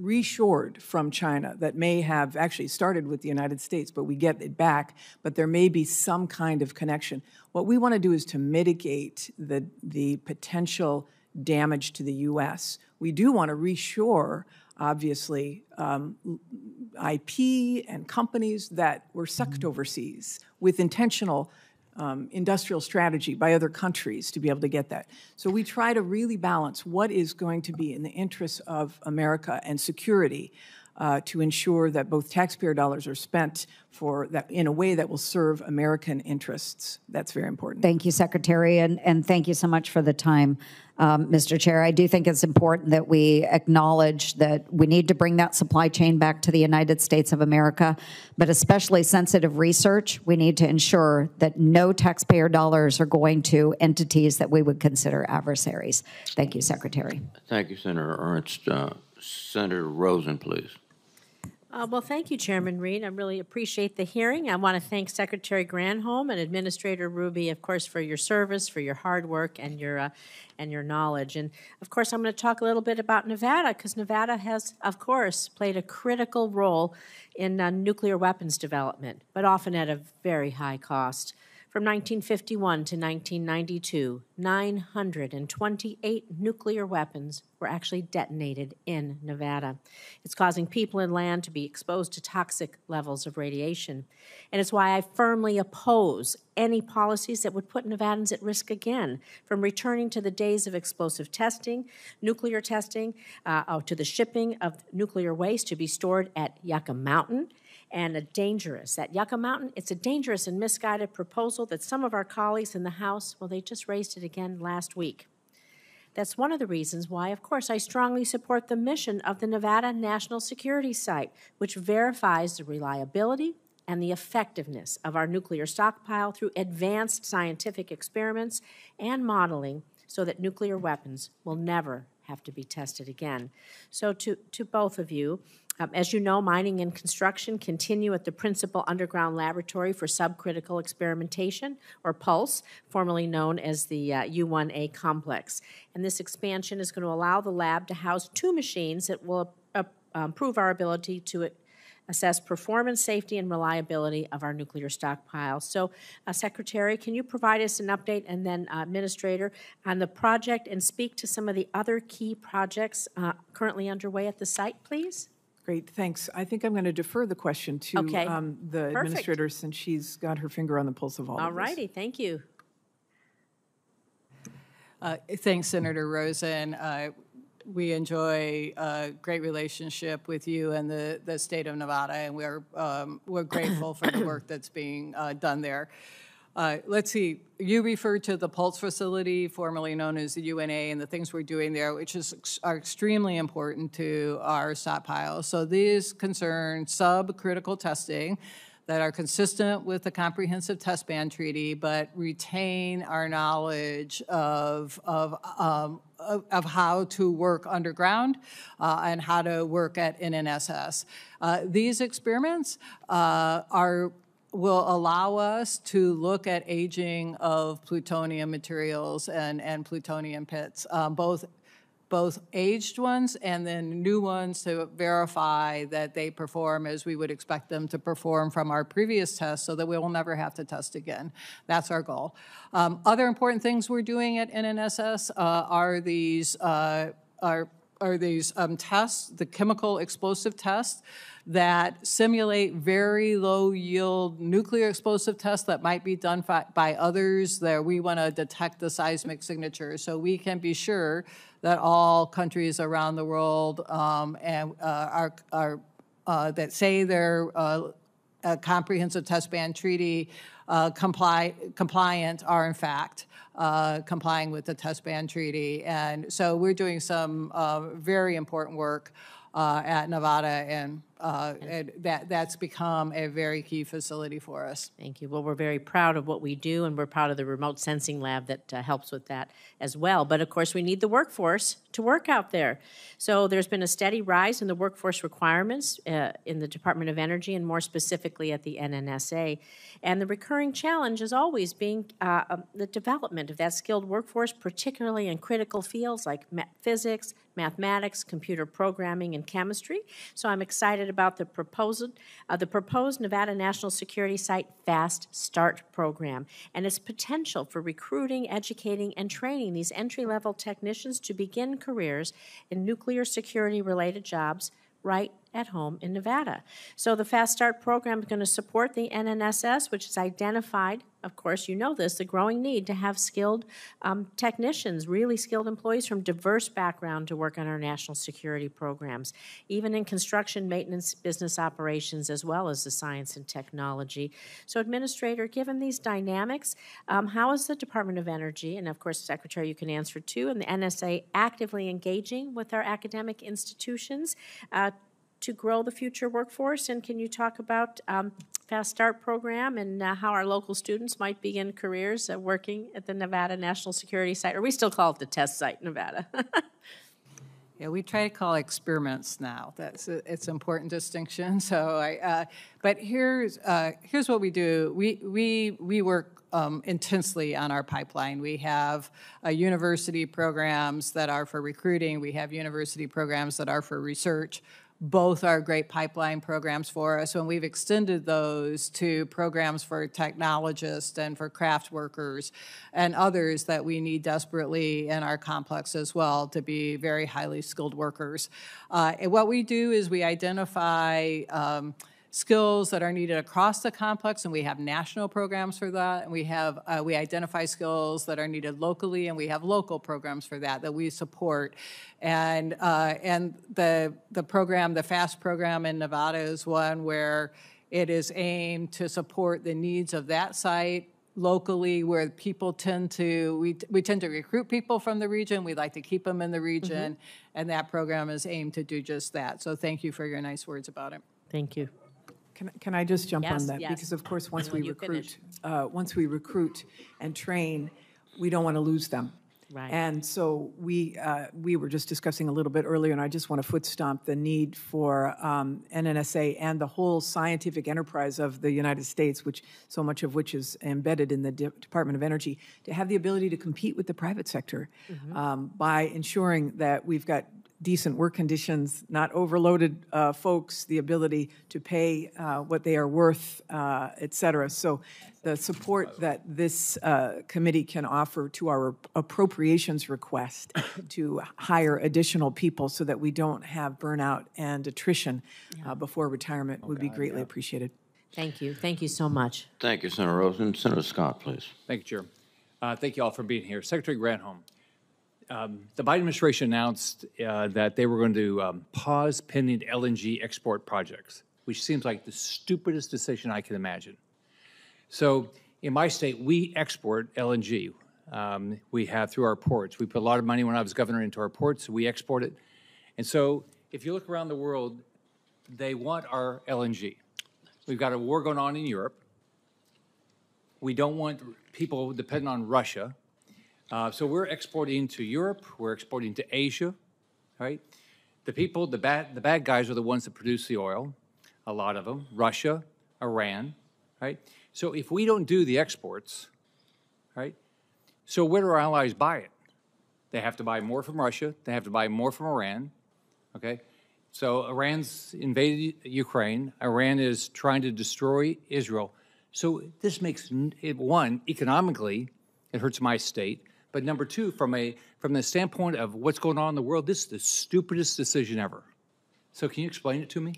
reshored from China, that may have actually started with the United States, but we get it back, but there may be some kind of connection. What we want to do is to mitigate the, the potential damage to the U.S. We do want to reshore, obviously, um, IP and companies that were sucked overseas with intentional um, industrial strategy by other countries to be able to get that. So we try to really balance what is going to be in the interests of America and security uh, to ensure that both taxpayer dollars are spent for that in a way that will serve American interests. That's very important. Thank you, Secretary, and, and thank you so much for the time, um, Mr. Chair. I do think it's important that we acknowledge that we need to bring that supply chain back to the United States of America, but especially sensitive research, we need to ensure that no taxpayer dollars are going to entities that we would consider adversaries. Thank you, Secretary. Thank you, Senator Ernst. Uh, Senator Rosen, please. Uh, Well, thank you, Chairman Reed. I really appreciate the hearing. I want to thank Secretary Granholm and Administrator Hruby, of course, for your service, for your hard work, and your, uh, and your knowledge. And of course, I'm going to talk a little bit about Nevada, because Nevada has, of course, played a critical role in uh, nuclear weapons development, but often at a very high cost. From 1951 to 1992, 928 nuclear weapons were actually detonated in Nevada. It's causing people and land to be exposed to toxic levels of radiation. And it's why I firmly oppose any policies that would put Nevadans at risk again, from returning to the days of explosive testing, nuclear testing, uh, oh, to the shipping of nuclear waste to be stored at Yucca Mountain and a dangerous, at Yucca Mountain, it's a dangerous and misguided proposal that some of our colleagues in the House, well, they just raised it again last week. That's one of the reasons why, of course, I strongly support the mission of the Nevada National Security Site, which verifies the reliability and the effectiveness of our nuclear stockpile through advanced scientific experiments and modeling so that nuclear weapons will never have to be tested again. So, to, to both of you, um, as you know, mining and construction continue at the Principal Underground Laboratory for Subcritical Experimentation, or PULSE, formerly known as the uh, U1A complex. And this expansion is going to allow the lab to house two machines that will uh, improve our ability to assess performance, safety, and reliability of our nuclear stockpile. So, uh, Secretary, can you provide us an update and then uh, Administrator on the project and speak to some of the other key projects uh, currently underway at the site, please? Great, thanks. I think I'm going to defer the question to Okay. um, the Perfect. administrator since she's got her finger on the pulse of all All of this. righty, thank you. Uh, Thanks, Senator Rosen. Uh, We enjoy a great relationship with you and the, the state of Nevada, and we're, um, we're grateful for the work that's being uh, done there. Uh, Let's see, you referred to the Pulse facility, formerly known as the U1A, and the things we're doing there, which is, are extremely important to our stockpile. So these concern subcritical testing, that are consistent with the Comprehensive Test Ban Treaty, but retain our knowledge of, of, um, of, of how to work underground uh, and how to work at NNSS. Uh, these experiments uh, are will allow us to look at aging of plutonium materials and, and plutonium pits, um, both both aged ones and then new ones to verify that they perform as we would expect them to perform from our previous tests so that we will never have to test again. That's our goal. Um, other important things we're doing at NNSS uh, are these uh, are are these um, tests, the chemical explosive tests that simulate very low yield nuclear explosive tests that might be done by others that we want to detect the seismic signature. So we can be sure that all countries around the world um, and uh, are, are uh, that say they're uh, a comprehensive test ban treaty uh, comply, compliant are in fact uh, complying with the test ban treaty. And so we're doing some uh, very important work uh, at Nevada, and uh, it- that, that's become a very key facility for us. Thank you. Well, we're very proud of what we do, and we're proud of the remote sensing lab that uh, helps with that as well. But of course, we need the workforce to work out there. So there's been a steady rise in the workforce requirements uh, in the Department of Energy, and more specifically at the NNSA. And the recurring challenge is always being uh, um, the development of that skilled workforce, particularly in critical fields like physics, mathematics, computer programming, and chemistry. So I'm excited about the proposed, uh, the proposed Nevada National Security Site Fast Start program and its potential for recruiting, educating, and training these entry-level technicians to begin careers in nuclear security-related jobs right at home in Nevada. So the Fast Start program is going to support the NNSS, which has identified, of course, you know this, the growing need to have skilled um, technicians, really skilled employees from diverse background to work on our national security programs, even in construction, maintenance, business operations, as well as the science and technology. So, Administrator, given these dynamics, um, how is the Department of Energy, and of course, Secretary, you can answer too, and the NSA actively engaging with our academic institutions uh, to grow the future workforce? And can you talk about um, Fast Start program and uh, how our local students might begin careers uh, working at the Nevada National Security Site, or we still call it the test site, Nevada? Yeah, we try to call experiments now. That's a, it's an important distinction. So I, uh, but here's uh, here's what we do. We we we work um, intensely on our pipeline. We have uh, university programs that are for recruiting. We have university programs that are for research. Both are great pipeline programs for us, and we've extended those to programs for technologists and for craft workers and others that we need desperately in our complex as well to be very highly skilled workers. Uh, and what we do is we identify um, skills that are needed across the complex, and we have national programs for that. And we have uh, we identify skills that are needed locally, and we have local programs for that that we support. And uh, and the the program, the FAST program in Nevada, is one where it is aimed to support the needs of that site locally where people tend to we, we tend to recruit people from the region we like to keep them in the region and that program is aimed to do just that so thank you for your nice words about it Thank you. Can, can I just jump Yes, on that? yes. Because of course, once we recruit, uh, once we recruit and train, we don't want to lose them. Right. And so we, uh, we were just discussing a little bit earlier, and I just want to foot stomp the need for um, NNSA and the whole scientific enterprise of the United States, which so much of which is embedded in the De- Department of Energy, to have the ability to compete with the private sector um, by ensuring that we've got decent work conditions, not overloaded uh, folks, the ability to pay uh, what they are worth, uh, et cetera. So the support that this uh, committee can offer to our appropriations request to hire additional people so that we don't have burnout and attrition uh, before retirement would be greatly appreciated. Thank you. Thank you so much. Thank you, Senator Rosen. Senator Scott, please. Thank you, Chair. Uh, Thank you all for being here. Secretary Granholm, um, the Biden administration announced uh, that they were going to um, pause pending LNG export projects, which seems like the stupidest decision I can imagine. So in my state, we export LNG. Um, We have through our ports. We put a lot of money when I was governor into our ports. We export it. And so if you look around the world, they want our LNG. We've got a war going on in Europe. We don't want people dependent on Russia. Uh, so we're exporting to Europe, we're exporting to Asia, right? The people, the bad, the bad guys are the ones that produce the oil, a lot of them, Russia, Iran, right? So if we don't do the exports, right? So where do our allies buy it? They have to buy more from Russia, they have to buy more from Iran, okay? So Iran's invaded Ukraine, Iran is trying to destroy Israel. So this makes, it, one, economically, it hurts my state. But number two, from a from the standpoint of what's going on in the world, this is the stupidest decision ever. So can you explain it to me?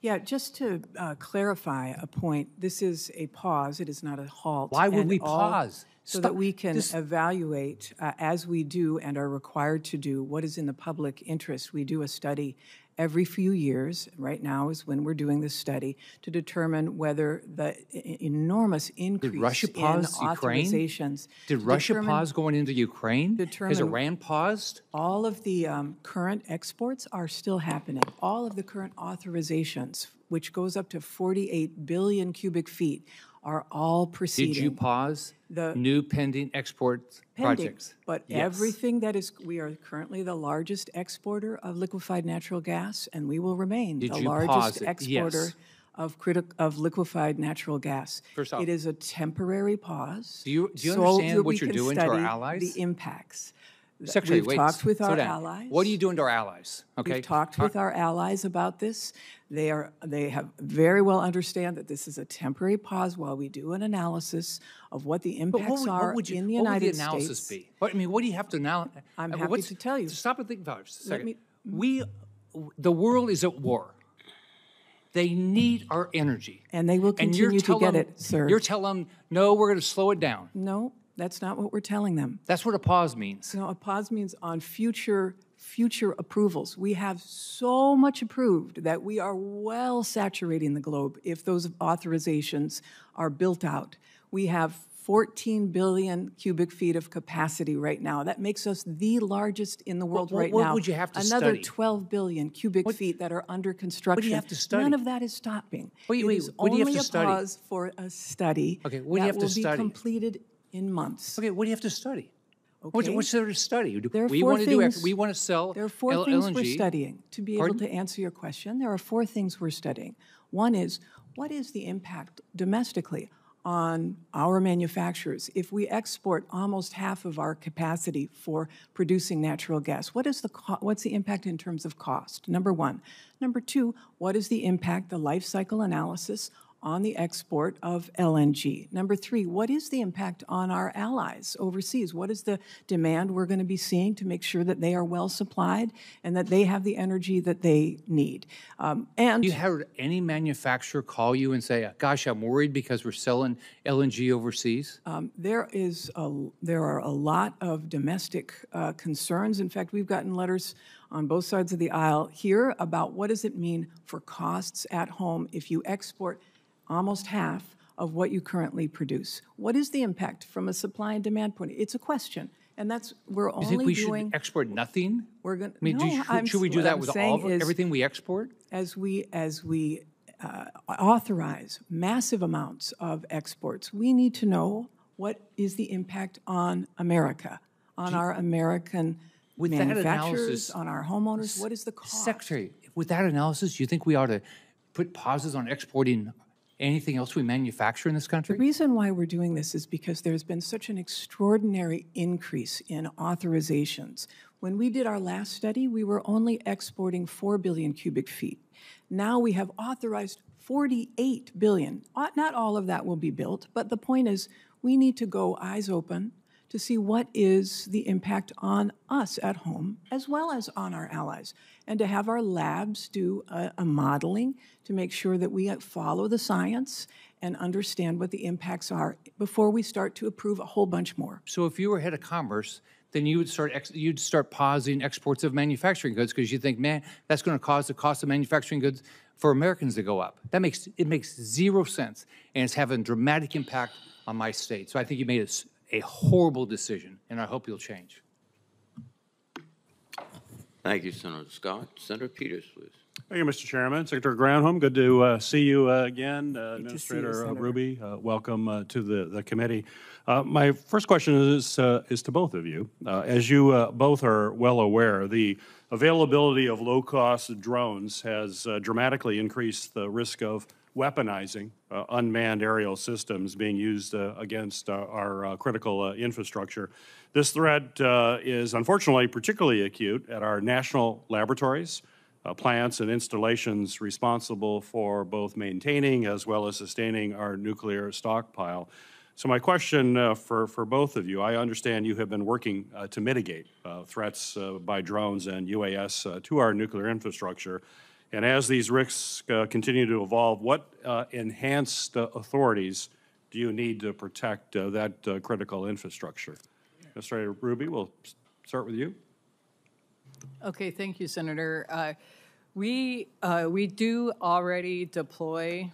Yeah, just to uh, clarify a point, this is a pause, it is not a halt. Why would and we all- pause? So Stop. that we can This- evaluate, uh, as we do and are required to do, what is in the public interest. We do a study every few years, right now is when we're doing this study, to determine whether the enormous increase Russia in pause Ukraine? authorizations. Did Russia pause going into Ukraine? Has Iran paused? All of the um, current exports are still happening. All of the current authorizations, which goes up to 48 billion cubic feet, are all proceeding. Did you pause The- new pending export pending, projects? But Yes. everything that is, we are currently the largest exporter of liquefied natural gas, and we will remain Did the largest exporter Yes. of critic, of liquefied natural gas. First off- It is a temporary pause. Do you- do you so understand what you're doing to our allies? The impacts. Secretary, We've wait, talked with our down. allies. What are you doing to our allies? Okay. We've talked with our allies about this. They are, they have very well understand that this is a temporary pause while we do an analysis of what the impacts what would, are what would you, in the what would the analysis States. be? What, I mean, what do you have to now? I'm uh, happy to tell you. Stop and think about it just a second. me- we, the world is at war. They need our energy. And they will And you're continue to get telling- it, sir. You're telling them, no, we're going to slow it down. No, that's not what we're telling them. That's what a pause means. No, a pause means on future, future approvals. We have so much approved that we are well saturating the globe if those authorizations are built out. We have 14 billion cubic feet of capacity right now. That makes us the largest in the world what- right what now. would you have to Another study? 12 billion cubic feet that are under construction. What do you have to study? None of that is stopping. Wait, It wait, is what do you have only to a study? pause for a study Okay, what do you have to will be completed in months. Okay, what do you have to study? Okay. what's there to study? There are we four want to do. We want to sell. There are four L- things we're studying. To be Pardon? able to answer your question, there are four things we're studying. One is, what is the impact domestically on our manufacturers if we export almost half of our capacity for producing natural gas? What is the co- what's the impact in terms of cost? Number one. Number two, what is the impact, the life cycle analysis on the export of LNG. Number three, what is the impact on our allies overseas? What is the demand we're going to be seeing to make sure that they are well supplied and that they have the energy that they need? Um, and You heard any manufacturer call you and say, "Gosh, I'm worried because we're selling LNG overseas." Um, There is, a, there are a lot of domestic uh, concerns. In fact, we've gotten letters on both sides of the aisle here about what does it mean for costs at home if you export almost half of what you currently produce? What is the impact from a supply and demand point? It's a question, and that's, we're You think only we should doing, export nothing? we're going, I mean, no, you- I'm, should we do that I'm with all of everything we export? as we, as we uh, authorize massive amounts of exports, we need to know what is the impact on America, on our American With that manufacturers, analysis- on our homeowners, what is the cost? Secretary, with that analysis, you think we ought to put pauses on exporting anything else we manufacture in this country? The reason why we're doing this is because there's been such an extraordinary increase in authorizations. When we did our last study, we were only exporting 4 billion cubic feet. Now we have authorized 48 billion. Not all of that will be built, but the point is, we need to go eyes open to see what is the impact on us at home as well as on our allies, and to have our labs do a, a modeling to make sure that we uh, follow the science and understand what the impacts are before we start to approve a whole bunch more. So if you were head of commerce, then you would start, ex- you'd start pausing exports of manufacturing goods because you think, man, that's going to cause the cost of manufacturing goods for Americans to go up. That makes, it makes zero sense, and it's having dramatic impact on my state. So I think you made a a horrible decision, and I hope you'll change. Thank you, Senator Scott. Senator Peters, please. Thank you, Mr. Chairman. Secretary Granholm, good to uh, see you uh, again. Uh, to see you, Administrator uh, Hruby, uh, welcome uh, to the, the committee. Uh, My first question is, uh, is to both of you. Uh, As you uh, both are well aware, the availability of low-cost drones has uh, dramatically increased the risk of weaponizing uh, unmanned aerial systems being used uh, against uh, our uh, critical uh, infrastructure. This threat uh, is unfortunately particularly acute at our national laboratories, plants and installations responsible for both maintaining as well as sustaining our nuclear stockpile. So my question for, for both of you, I understand you have been working to mitigate threats by drones and UAS to our nuclear infrastructure. And as these risks uh, continue to evolve, what uh, enhanced uh, authorities do you need to protect uh, that uh, critical infrastructure? Mr. Hruby, we'll start with you. Okay, thank you, Senator. Uh, We, we do already deploy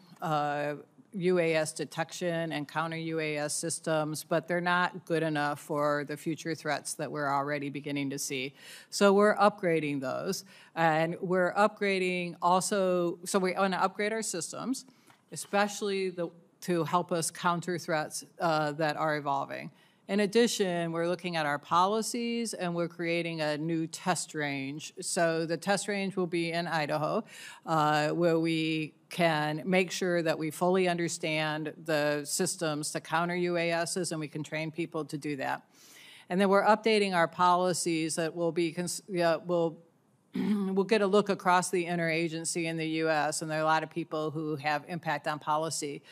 UAS detection and counter UAS systems, but they're not good enough for the future threats that we're already beginning to see. So we're upgrading those. And we're upgrading also, so we want to upgrade our systems, especially the, to help us counter threats uh, that are evolving. In addition, we're looking at our policies and we're creating a new test range. So the test range will be in Idaho, uh, where we can make sure that we fully understand the systems to counter UASs and we can train people to do that. And then we're updating our policies that will be, will we'll get a look across the interagency in the U.S., and there are a lot of people who have impact on policy.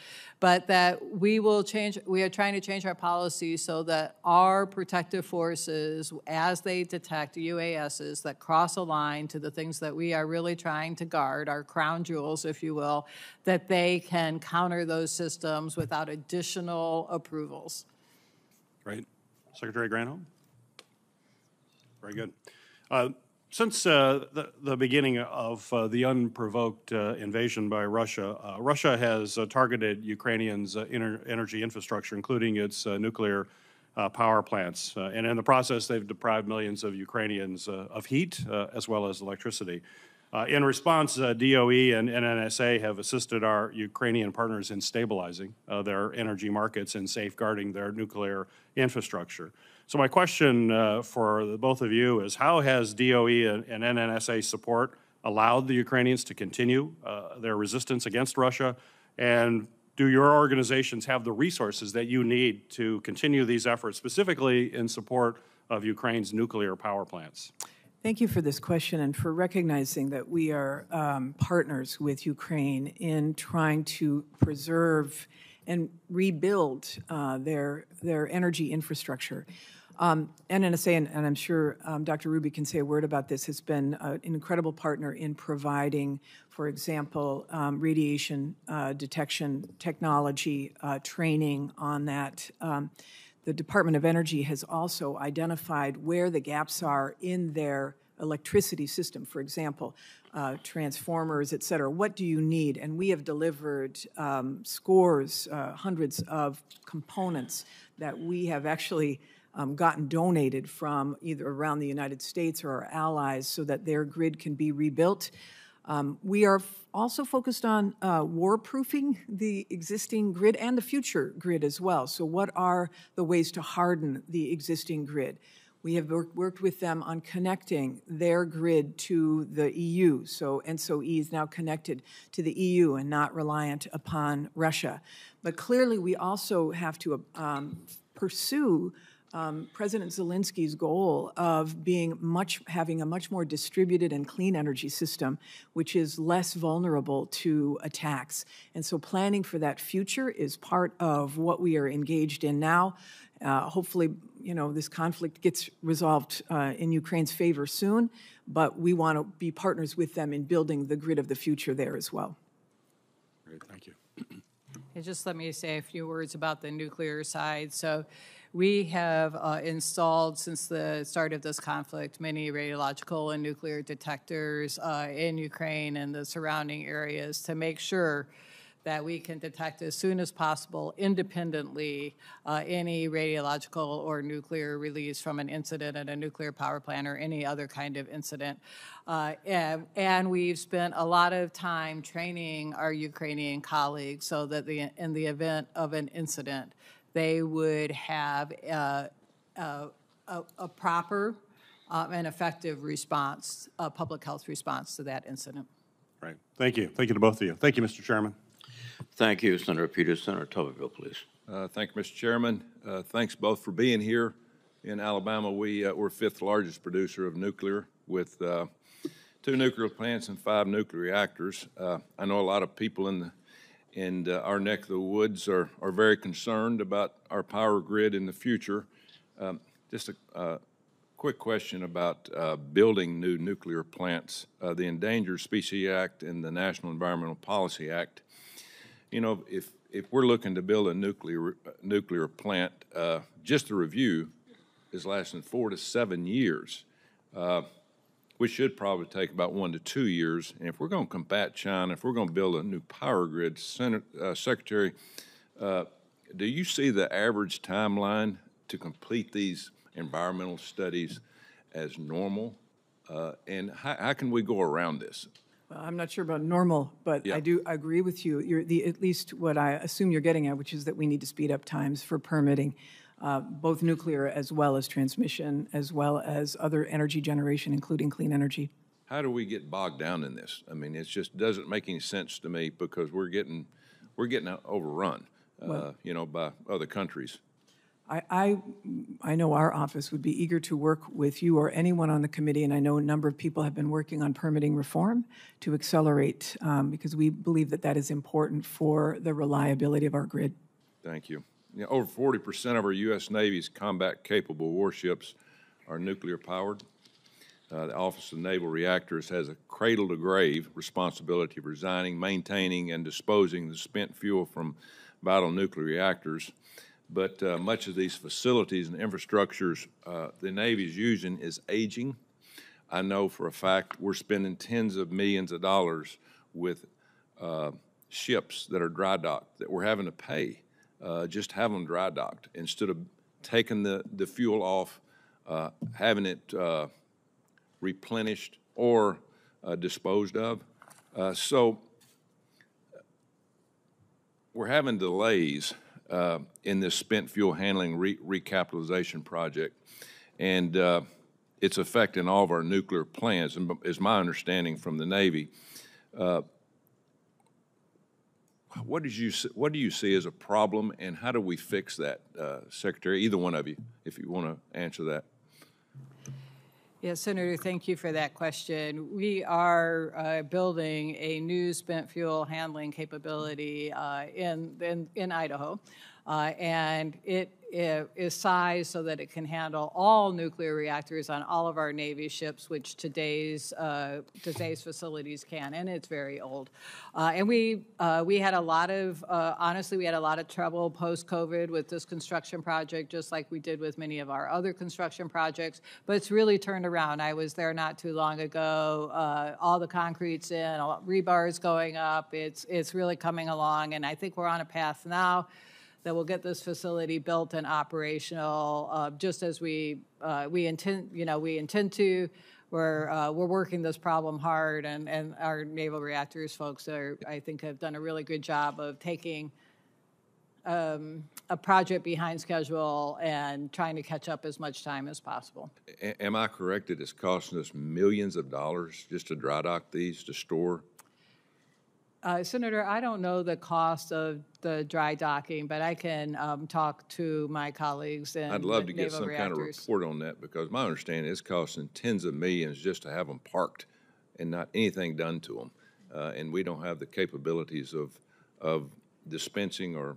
But that we will change, we are trying to change our policy so that our protective forces, as they detect UASs that cross a line to the things that we are really trying to guard, our crown jewels, if you will, that they can counter those systems without additional approvals. Great. Secretary Granholm? Very good. Uh, Since uh, the the beginning of uh, the unprovoked uh, invasion by Russia, uh, Russia has uh, targeted Ukrainians' uh, ener- energy infrastructure, including its uh, nuclear uh, power plants. Uh, And in the process, they've deprived millions of Ukrainians uh, of heat uh, as well as electricity. Uh, In response, uh, DOE and NNSA have assisted our Ukrainian partners in stabilizing uh, their energy markets and safeguarding their nuclear infrastructure. So my question uh, for both of you is, how has DOE and and NNSA support allowed the Ukrainians to continue uh, their resistance against Russia? And do your organizations have the resources that you need to continue these efforts, specifically in support of Ukraine's nuclear power plants? Thank you for this question and for recognizing that we are um, partners with Ukraine in trying to preserve and rebuild uh, their their energy infrastructure. Um, NNSA, and, and I'm sure um, Dr. Hruby can say a word about this, has been uh, an incredible partner in providing, for example, um, radiation uh, detection technology uh, training on that. Um, the Department of Energy has also identified where the gaps are in their electricity system, for example, uh, transformers, et cetera. What do you need? And we have delivered um, scores, uh, hundreds of components that we have actually um, gotten donated from either around the United States or our allies so that their grid can be rebuilt. Um, we are f- also focused on uh, war-proofing the existing grid and the future grid as well. So, what are the ways to harden the existing grid? We have worked with them on connecting their grid to the EU. So, ENTSO-E is now connected to the EU and not reliant upon Russia. But clearly, we also have to um, pursue um, President Zelensky's goal of being much, having a much more distributed and clean energy system, which is less vulnerable to attacks. And so planning for that future is part of what we are engaged in now. Uh, hopefully, you know, this conflict gets resolved uh, in Ukraine's favor soon, but we want to be partners with them in building the grid of the future there as well. Great, thank you. And just let me say a few words about the nuclear side. So we have uh, installed, since the start of this conflict, many radiological and nuclear detectors uh, in Ukraine and the surrounding areas to make sure that we can detect as soon as possible independently uh, any radiological or nuclear release from an incident at a nuclear power plant or any other kind of incident. Uh, and, and we've spent a lot of time training our Ukrainian colleagues so that the, in the event of an incident, they would have uh, uh, a, a proper uh, and effective response, public health response to that incident. Right, thank you. Thank you to both of you. Thank you, Mr. Chairman. Thank you, Senator Peters. Senator Tuberville, please. Uh, Thank you, Mr. Chairman. Uh, Thanks both for being here. In Alabama, we, uh, we're fifth largest producer of nuclear with uh, two nuclear plants and five nuclear reactors. Uh, I know a lot of people in the, in uh, our neck of the woods are, are very concerned about our power grid in the future. Um, Just a quick question about building new nuclear plants. The Endangered Species Act and the National Environmental Policy Act you know, if, if we're looking to build a nuclear, nuclear plant, uh, just the review is lasting four to seven years. Uh, which should probably take about one to two years. And if we're going to combat China, if we're going to build a new power grid, uh, Secretary, uh, do you see the average timeline to complete these environmental studies as normal? Uh, and how, how can we go around this? Well, I'm not sure about normal, but Yeah. I do agree with you. You're the, at least what I assume you're getting at, which is that we need to speed up times for permitting, uh, both nuclear as well as transmission, as well as other energy generation, including clean energy. How do we get bogged down in this? I mean, it just doesn't make any sense to me because we're getting, we're getting overrun, uh, you know, by other countries. I, I, I know our office would be eager to work with you or anyone on the committee, and I know a number of people have been working on permitting reform to accelerate, um, because we believe that that is important for the reliability of our grid. Thank you. Know, over forty percent of our U.S. Navy's combat-capable warships are nuclear-powered. Uh, the Office of Naval Reactors has a cradle-to-grave responsibility of designing, maintaining, and disposing the spent fuel from vital nuclear reactors. But uh, much of these facilities and infrastructures uh, the Navy is using is aging. I know for a fact we're spending tens of millions of dollars with uh, ships that are dry docked that we're having to pay uh, just have them dry docked instead of taking the, the fuel off, uh, having it uh, replenished or disposed of. So we're having delays uh, in this spent fuel handling re- recapitalization project, and uh, it's affecting all of our nuclear plants, and is my understanding from the Navy. Uh, What did you, what do you see as a problem, and how do we fix that, uh, Secretary? Either one of you, if you want to answer that. Yes, Senator, thank you for that question. We are uh, building a new spent fuel handling capability uh, in, in, in Idaho. Uh, And it i- is sized so that it can handle all nuclear reactors on all of our Navy ships, which today's, uh, today's facilities can, and it's very old. Uh, And we, uh, we had a lot of, uh, honestly, we had a lot of trouble post-COVID with this construction project, just like we did with many of our other construction projects, but it's really turned around. I was there not too long ago. Uh, All the concrete's in, all- rebar's going up. It's, it's really coming along, and I think we're on a path now that will get this facility built and operational, uh, just as we, uh, we intend, you know, we intend to. We're, uh, we're working this problem hard, and, and our naval reactors folks are, I think, have done a really good job of taking um, a project behind schedule and trying to catch up as much time as possible. A- Am I correct that it's costing us millions of dollars just to dry dock these, to store? Uh, Senator, I don't know the cost of the dry docking, but I can um, talk to my colleagues in I'd love to get some kind of report on that, because my understanding is costing tens of millions just to have them parked and not anything done to them. Uh, And we don't have the capabilities of, of dispensing or,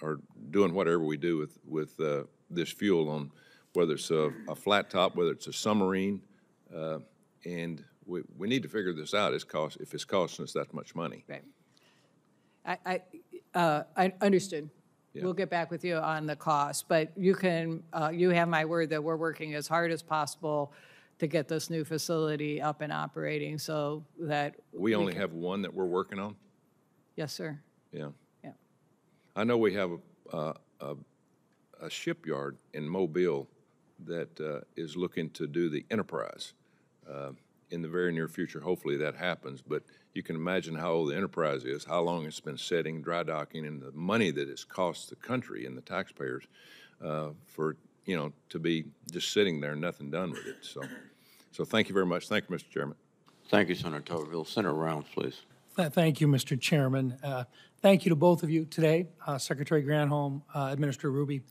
or doing whatever we do with, with uh, this fuel on, whether it's a, a flat top, whether it's a submarine. uh, And we, we need to figure this out, it's cost, if it's costing us that much money. Right. I, I, uh, I understood. Yeah. We'll get back with you on the cost, but you can, uh, you have my word that we're working as hard as possible to get this new facility up and operating so that. We only can- have one that we're working on? Yes, sir. Yeah. Yeah. I know we have a, a, a- a shipyard in Mobile that uh, is looking to do the Enterprise. In the very near future, hopefully that happens, but you can imagine how old the Enterprise is, how long it's been sitting, dry docking, and the money that it's cost the country and the taxpayers uh, for, you know, to be just sitting there nothing done with it, so. So thank you very much. Thank you, Mr. Chairman. Thank you, Senator Tuberville. Senator Rounds, please. Thank you, Mr. Chairman. Uh, Thank you to both of you today, uh, Secretary Granholm, uh, Administrator Hruby.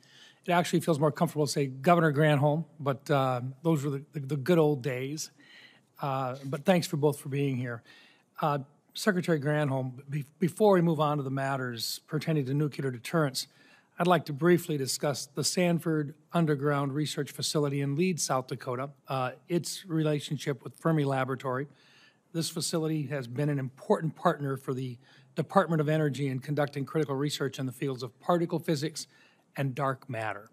It actually feels more comfortable to say Governor Granholm, but uh, those were the, the good old days. Uh, But thanks for both for being here. Uh, Secretary Granholm, be- before we move on to the matters pertaining to nuclear deterrence, I'd like to briefly discuss the Sanford Underground Research Facility in Lead, South Dakota, uh, its relationship with Fermi Laboratory. This facility has been an important partner for the Department of Energy in conducting critical research in the fields of particle physics and dark matter.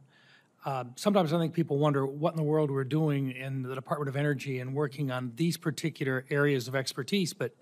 Uh, sometimes I think people wonder what in the world we're doing in the Department of Energy and working on these particular areas of expertise, but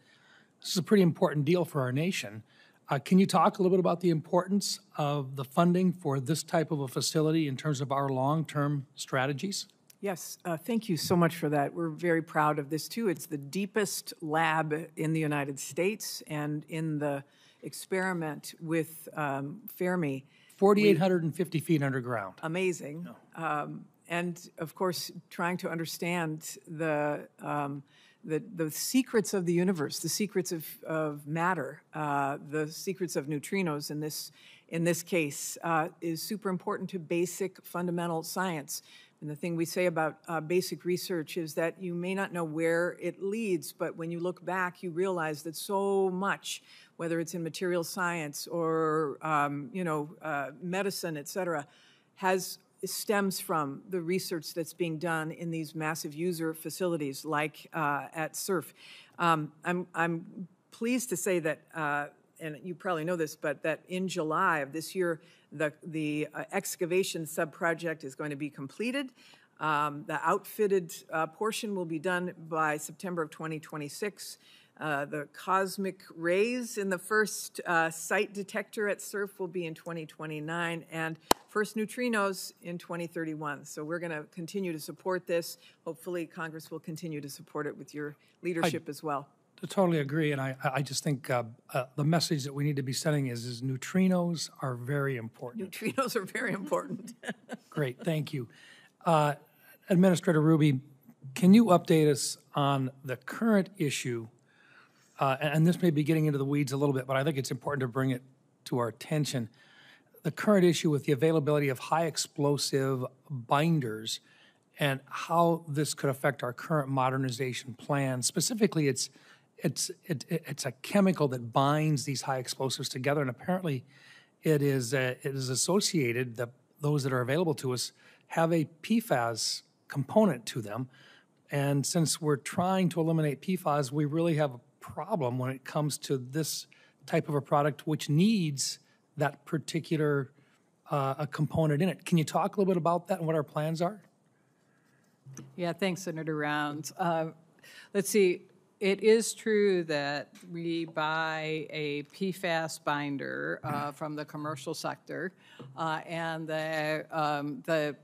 this is a pretty important deal for our nation. Uh, Can you talk a little bit about the importance of the funding for this type of a facility in terms of our long-term strategies? Yes, uh, thank you so much for that. We're very proud of this, too. It's the deepest lab in the United States, and in the experiment with um, Fermi, 4,850 feet underground. amazing. Um, And of course, trying to understand the, um, the, the secrets of the universe, the secrets of, of matter, uh, the secrets of neutrinos in this, in this case, uh, is super important to basic fundamental science. And the thing we say about uh, basic research is that you may not know where it leads, but when you look back, you realize that so much, whether it's in material science or um, you know uh, medicine, et cetera, has stems from the research that's being done in these massive user facilities like uh, at SURF. Um, I'm, I'm pleased to say that, uh, and you probably know this, but that in July of this year, the, the uh, excavation sub-project is going to be completed. Um, The outfitted uh, portion will be done by September of 2026. Uh, The cosmic rays in the first uh, site detector at SURF will be in 2029, and first neutrinos in 2031. So we're going to continue to support this. Hopefully, Congress will continue to support it with your leadership as well. I totally agree, and I, I just think uh, uh, the message that we need to be sending is, is neutrinos are very important. Neutrinos are very important. Great, thank you. Uh, Administrator Hruby, can you update us on the current issue? Uh, And this may be getting into the weeds a little bit, but I think it's important to bring it to our attention. The current issue with the availability of high explosive binders and how this could affect our current modernization plan. Specifically, it's, it's, it- it's a chemical that binds these high explosives together, and apparently it is, uh, it is associated, that those that are available to us have a PFAS component to them. And since we're trying to eliminate PFAS, we really have problem when it comes to this type of a product which needs that particular uh, a component in it. Can you talk a little bit about that and what our plans are? Yeah, thanks, Senator Rounds. Uh, Let's see, it is true that we buy a PFAS binder uh, from the commercial sector, uh, and the, um, the,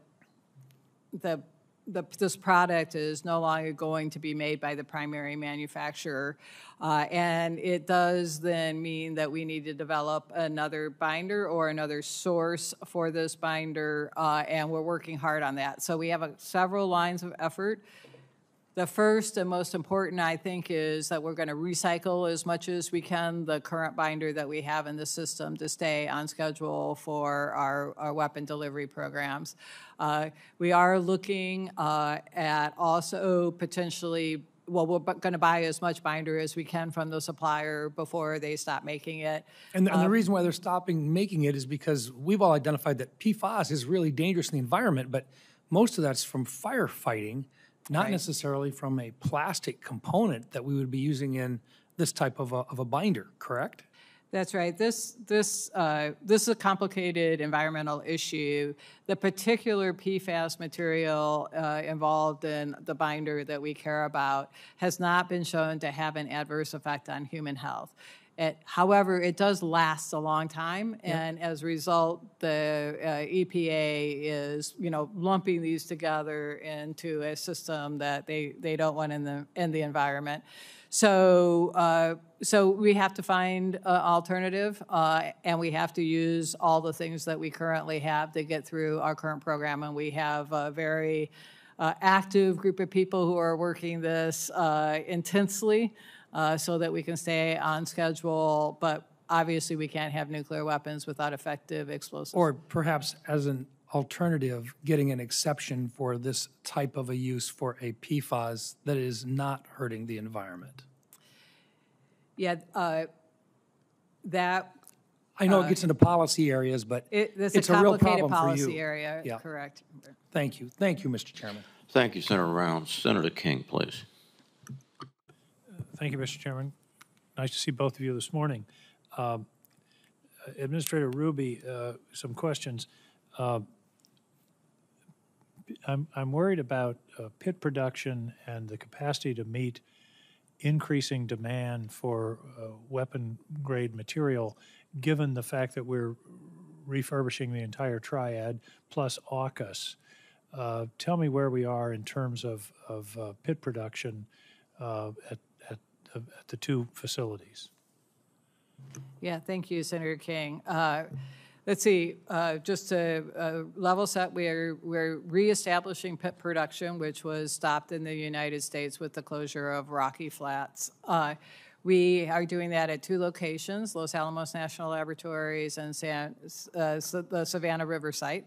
the, the, this product is no longer going to be made by the primary manufacturer. Uh, And it does then mean that we need to develop another binder or another source for this binder, uh, and we're working hard on that. So we have a- several lines of effort. The first and most important, I think, is that we're going to recycle as much as we can the current binder that we have in the system to stay on schedule for our, our weapon delivery programs. Uh, We are looking uh, at also potentially, well, we're going to buy as much binder as we can from the supplier before they stop making it. And, and the reason why they're stopping making it is because we've all identified that PFAS is really dangerous in the environment, but most of that's from firefighting, not Right. necessarily from a plastic component that we would be using in this type of a, of a binder, correct? That's right. This, this, uh, this is a complicated environmental issue. The particular PFAS material uh, involved in the binder that we care about has not been shown to have an adverse effect on human health. It, however, it does last a long time, and as a result, the uh, EPA is, you know, lumping these together into a system that they, they don't want in the in the environment. So, uh, so we have to find an alternative, uh, and we have to use all the things that we currently have to get through our current program. And we have a very uh, active group of people who are working this uh, intensely uh, so that we can stay on schedule. But obviously, we can't have nuclear weapons without effective explosives. Or perhaps as an alternative, getting an exception for this type of a use for a PFAS that is not hurting the environment. yeah, uh, that I know it gets into policy areas, but it, that's it's a a real complicated problem for you. policy area. Yeah. Correct. Thank you. Thank you, Mr. Chairman. Thank you, Senator Rounds. Senator King, please. Thank you, Mr. Chairman. Nice to see both of you this morning. Um, Administrator Hruby, uh, some questions. Uh, I'm, I'm worried about uh, pit production and the capacity to meet increasing demand for uh, weapon-grade material, given the fact that we're refurbishing the entire triad plus AUKUS. Uh, Tell me where we are in terms of, of uh, pit production at, at, the two facilities. Yeah, thank you, Senator King. Uh, Let's see, uh, just to uh, level set, we're, we're reestablishing pit production, which was stopped in the United States with the closure of Rocky Flats. Uh, We are doing that at two locations, Los Alamos National Laboratories and San, uh, the Savannah River site.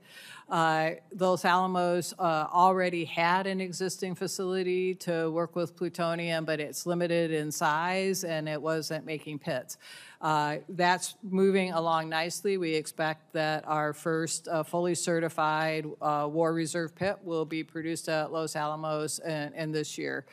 Uh, Los Alamos uh, already had an existing facility to work with plutonium, but it's limited in size and it wasn't making pits. Uh, That's moving along nicely. We expect that our first uh, fully certified uh, War Reserve pit will be produced at Los Alamos in in this year.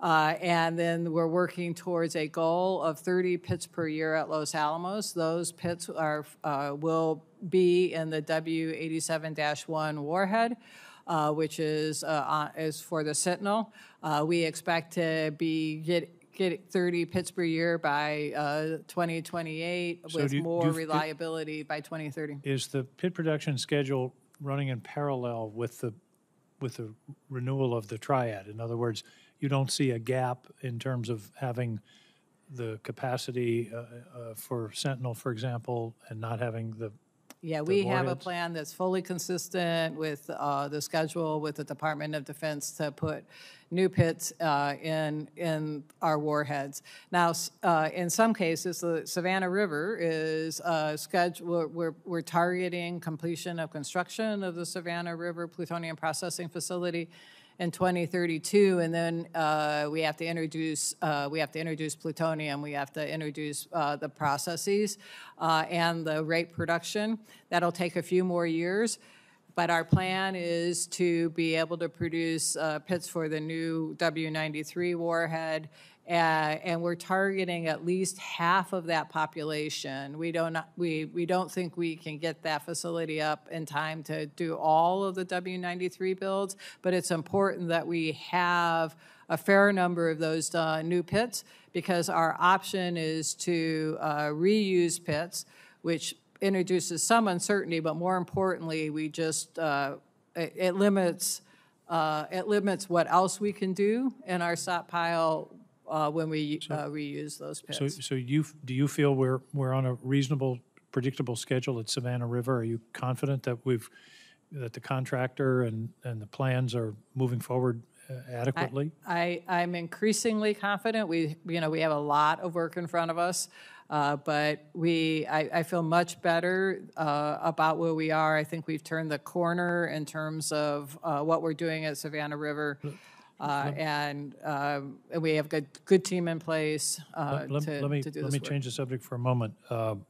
Uh, And then we're working towards a goal of 30 pits per year at Los Alamos. Those pits are, uh, will be in the W87-1 warhead, uh, which is, uh, is for the Sentinel. Uh, We expect to be, get, get 30 pits per year by uh, 2028 So with you- more reliability by 2030. Is the pit production schedule running in parallel with the, with the renewal of the triad? In other words, you don't see a gap in terms of having the capacity uh, uh, for Sentinel, for example, and not having the, Yeah, we have a plan that's fully consistent with uh, the schedule with the Department of Defense to put new pits uh, in, in our warheads. Now, uh, in some cases, the Savannah River is scheduled, we're, we're targeting completion of construction of the Savannah River Plutonium Processing Facility in 2032, and then uh, we have to introduce, uh, we have to introduce plutonium, we have to introduce uh, the processes uh, and the rate production. That'll take a few more years, but our plan is to be able to produce uh, pits for the new W93 warhead, uh, and we're targeting at least half of that population. We don't, we, we don't think we can get that facility up in time to do all of the W93 builds, but it's important that we have a fair number of those uh, new pits because our option is to uh, reuse pits, which introduces some uncertainty, but more importantly, we just, uh, it it limits, uh, it limits what else we can do in our stockpile uh, when we uh, reuse those so, pits. so you, do you feel we're, we're on a reasonable, predictable schedule at Savannah River? Are you confident that we've, that the contractor and, and the plans are moving forward uh, adequately? I, I'm increasingly confident. We, you know, we have a lot of work in front of us, uh, but we, I, I feel much better uh, about where we are. I think we've turned the corner in terms of uh, what we're doing at Savannah River. Uh, and, um, and we have good, good team in place uh, Let- to, Let me, to do let me work. change the subject for a moment. Um,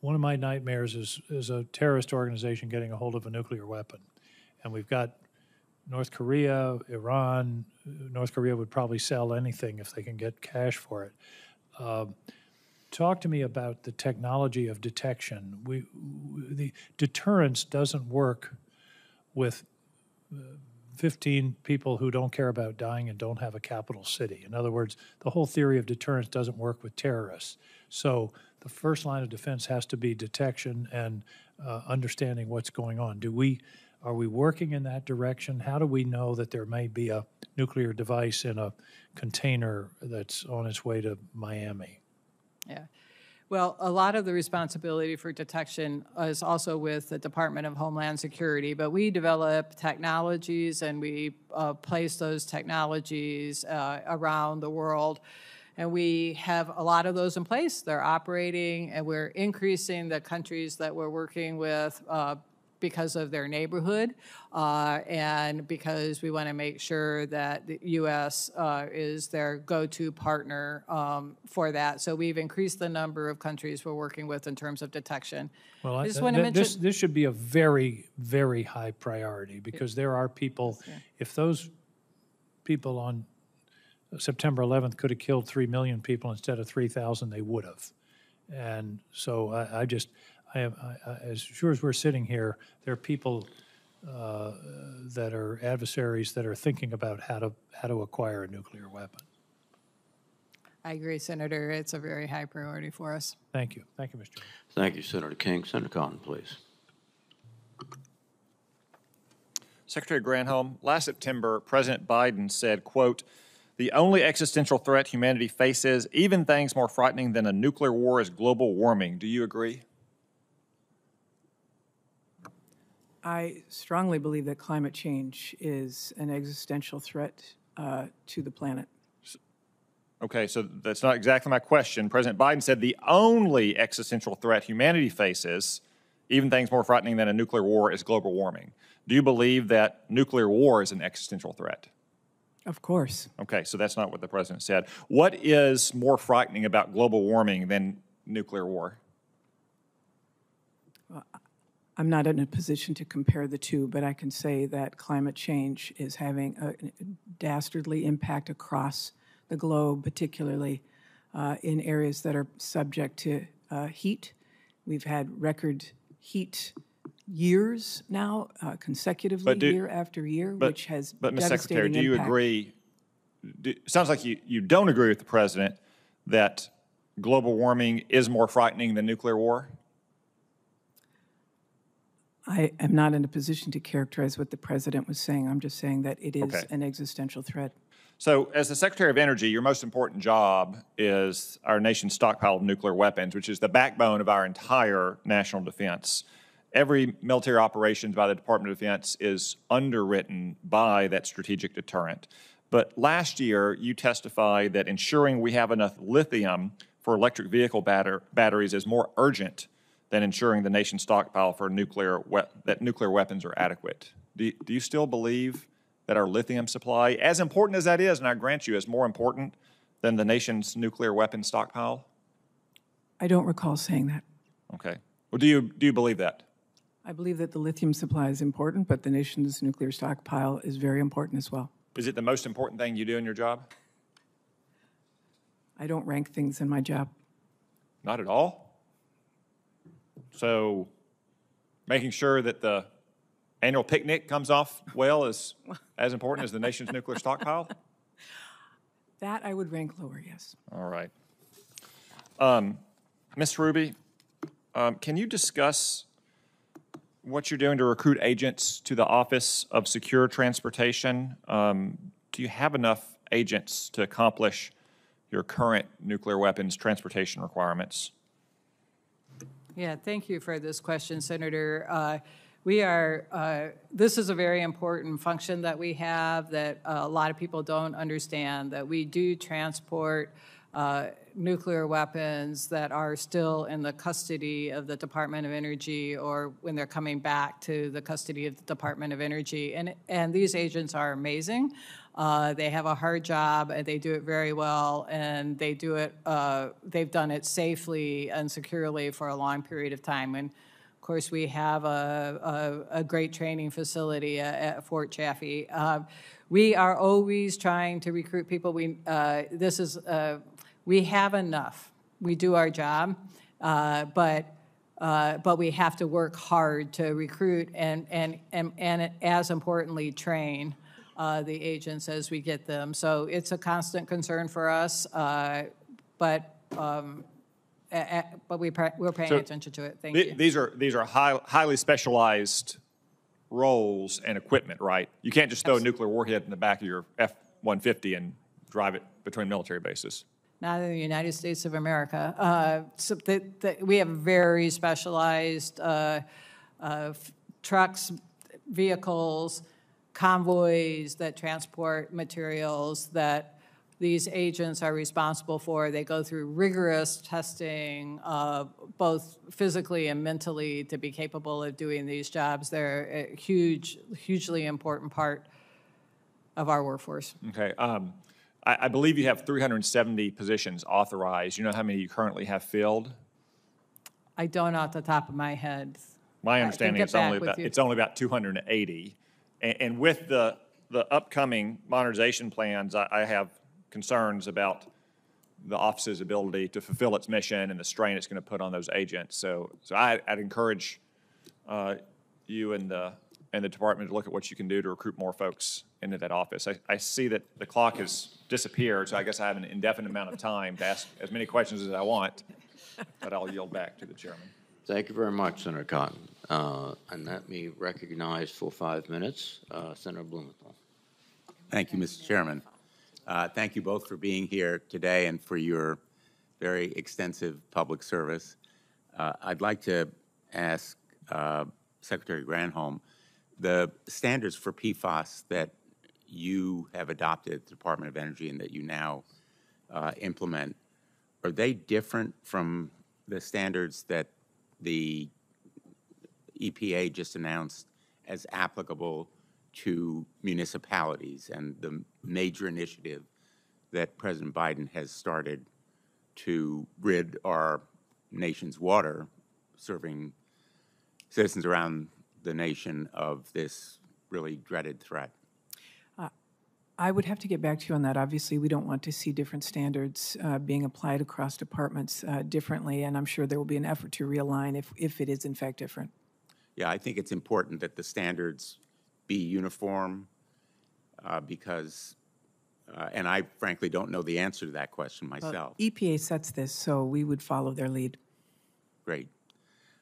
One of my nightmares is, is a terrorist organization getting a hold of a nuclear weapon. And we've got North Korea, Iran. North Korea would probably sell anything if they can get cash for it. Um, Talk to me about the technology of detection. We, w- the deterrence doesn't work with 15 people who don't care about dying and don't have a capital city. In other words, the whole theory of deterrence doesn't work with terrorists. So the first line of defense has to be detection and uh, understanding what's going on. Do we, are we working in that direction? How do we know that there may be a nuclear device in a container that's on its way to Miami? Yeah. Well, a lot of the responsibility for detection is also with the Department of Homeland Security, but we develop technologies and we uh, place those technologies uh, around the world. And we have a lot of those in place. They're operating, and we're increasing the countries that we're working with uh, because of their neighborhood uh, and because we want to make sure that the U.S. Uh, is their go-to partner um, for that. So we've increased the number of countries we're working with in terms of detection. Well, I just want to th- this, this should be a very, very high priority because there are people, if those people on September 11th could have killed 3 million people instead of 3,000, they would have. And so I, I just, I am, I, I- as sure as we're sitting here, there are people uh, that are adversaries that are thinking about how to, how to acquire a nuclear weapon. I agree, Senator. It's a very high priority for us. Thank you. Thank you, Mr. Chairman. Thank you, Senator King. Senator Cotton, please. Secretary Granholm, last September, President Biden said, quote, "The only existential threat humanity faces, even things more frightening than a nuclear war, is global warming." Do you agree? I strongly believe that climate change is an existential threat uh, to the planet. Okay, so that's not exactly my question. President Biden said the only existential threat humanity faces, even things more frightening than a nuclear war, is global warming. Do you believe that nuclear war is an existential threat? Of course. Okay, so that's not what the president said. What is more frightening about global warming than nuclear war? I'm not in a position to compare the two, but I can say that climate change is having a dastardly impact across the globe, particularly uh, in areas that are subject to uh, heat. We've had record heat years now, uh, consecutively, do- year after year, But- which has But, Ms. Secretary, do you impact. agree, do- sounds like you, you don't agree with the president that global warming is more frightening than nuclear war? I am not in a position to characterize what the president was saying. I'm just saying that it is Okay. an existential threat. So, as the Secretary of Energy, your most important job is our nation's stockpile of nuclear weapons, which is the backbone of our entire national defense. Every military operations by the Department of Defense is underwritten by that strategic deterrent. But last year, you testified that ensuring we have enough lithium for electric vehicle batter- batteries is more urgent than ensuring the nation's stockpile for nuclear we- that nuclear weapons are adequate. Do, do you still believe that our lithium supply, as important as that is, and I grant you, is more important than the nation's nuclear weapon stockpile? I don't recall saying that. Okay. Well, do you do you believe that? I believe that the lithium supply is important, but the nation's nuclear stockpile is very important as well. Is it the most important thing you do in your job? I don't rank things in my job. Not at all. So, making sure that the annual picnic comes off well is as important as the nation's nuclear stockpile. That I would rank lower, yes. All right. Um, Ms. Hruby, um, can you discuss what you're doing to recruit agents to the Office of Secure Transportation? Um, do you have enough agents to accomplish your current nuclear weapons transportation requirements? Yeah, thank you for this question, Senator. Uh, We are, uh, this is a very important function that we have that uh, a lot of people don't understand, that we do transport uh, nuclear weapons that are still in the custody of the Department of Energy or when they're coming back to the custody of the Department of Energy. And, and these agents are amazing. Uh, They have a hard job, and they do it very well, and they do it, uh, they've done it safely and securely for a long period of time. And of course, we have a, a, a great training facility at, at Fort Chaffee. Uh, we are always trying to recruit people. We, uh, this is, uh, we have enough. We do our job, uh, but, uh, but we have to work hard to recruit and, and, and, and as importantly, train uh, the agents as we get them. So it's a constant concern for us, uh, but, um, a- a- but we, pra- we're paying So attention to it. Thank Th- you. These are, these are high- highly specialized roles and equipment, right? You can't just throw a nuclear warhead in the back of your F-150 and drive it between military bases. not in the United States of America. Uh, so that, that we have very specialized uh, uh, f- trucks, vehicles, convoys that transport materials that these agents are responsible for. They go through rigorous testing, uh, both physically and mentally, to be capable of doing these jobs. They're a huge, hugely important part of our workforce. Okay. um, I, I believe you have 370 positions authorized. You know how many you currently have filled? I don't off the top of my head. My understanding is only about, you. it's only about 280. And, and with the, the upcoming modernization plans, I, I have concerns about the office's ability to fulfill its mission and the strain it's going to put on those agents. So, so I, I'd encourage uh, you and the, and the department to look at what you can do to recruit more folks into that office. I, I see that the clock has disappeared, so I guess I have an indefinite amount of time to ask as many questions as I want, but I'll yield back to the chairman. Thank you very much, Senator Cotton. Uh, And let me recognize for five minutes, uh, Senator Blumenthal. Thank you, Mr. Chairman. Uh, Thank you both for being here today and for your very extensive public service. Uh, I'd like to ask uh, Secretary Granholm, the standards for PFAS that you have adopted at the Department of Energy and that you now uh, implement, are they different from the standards that the EPA just announced as applicable to municipalities and the major initiative that President Biden has started to rid our nation's water, serving citizens around the nation of this really dreaded threat. I would have to get back to you on that. Obviously, we don't want to see different standards uh, being applied across departments uh, differently, and I'm sure there will be an effort to realign if, if it is in fact different. Yeah, I think it's important that the standards be uniform uh, because, uh, and I frankly don't know the answer to that question Well, myself. EPA sets this, so we would follow their lead. Great.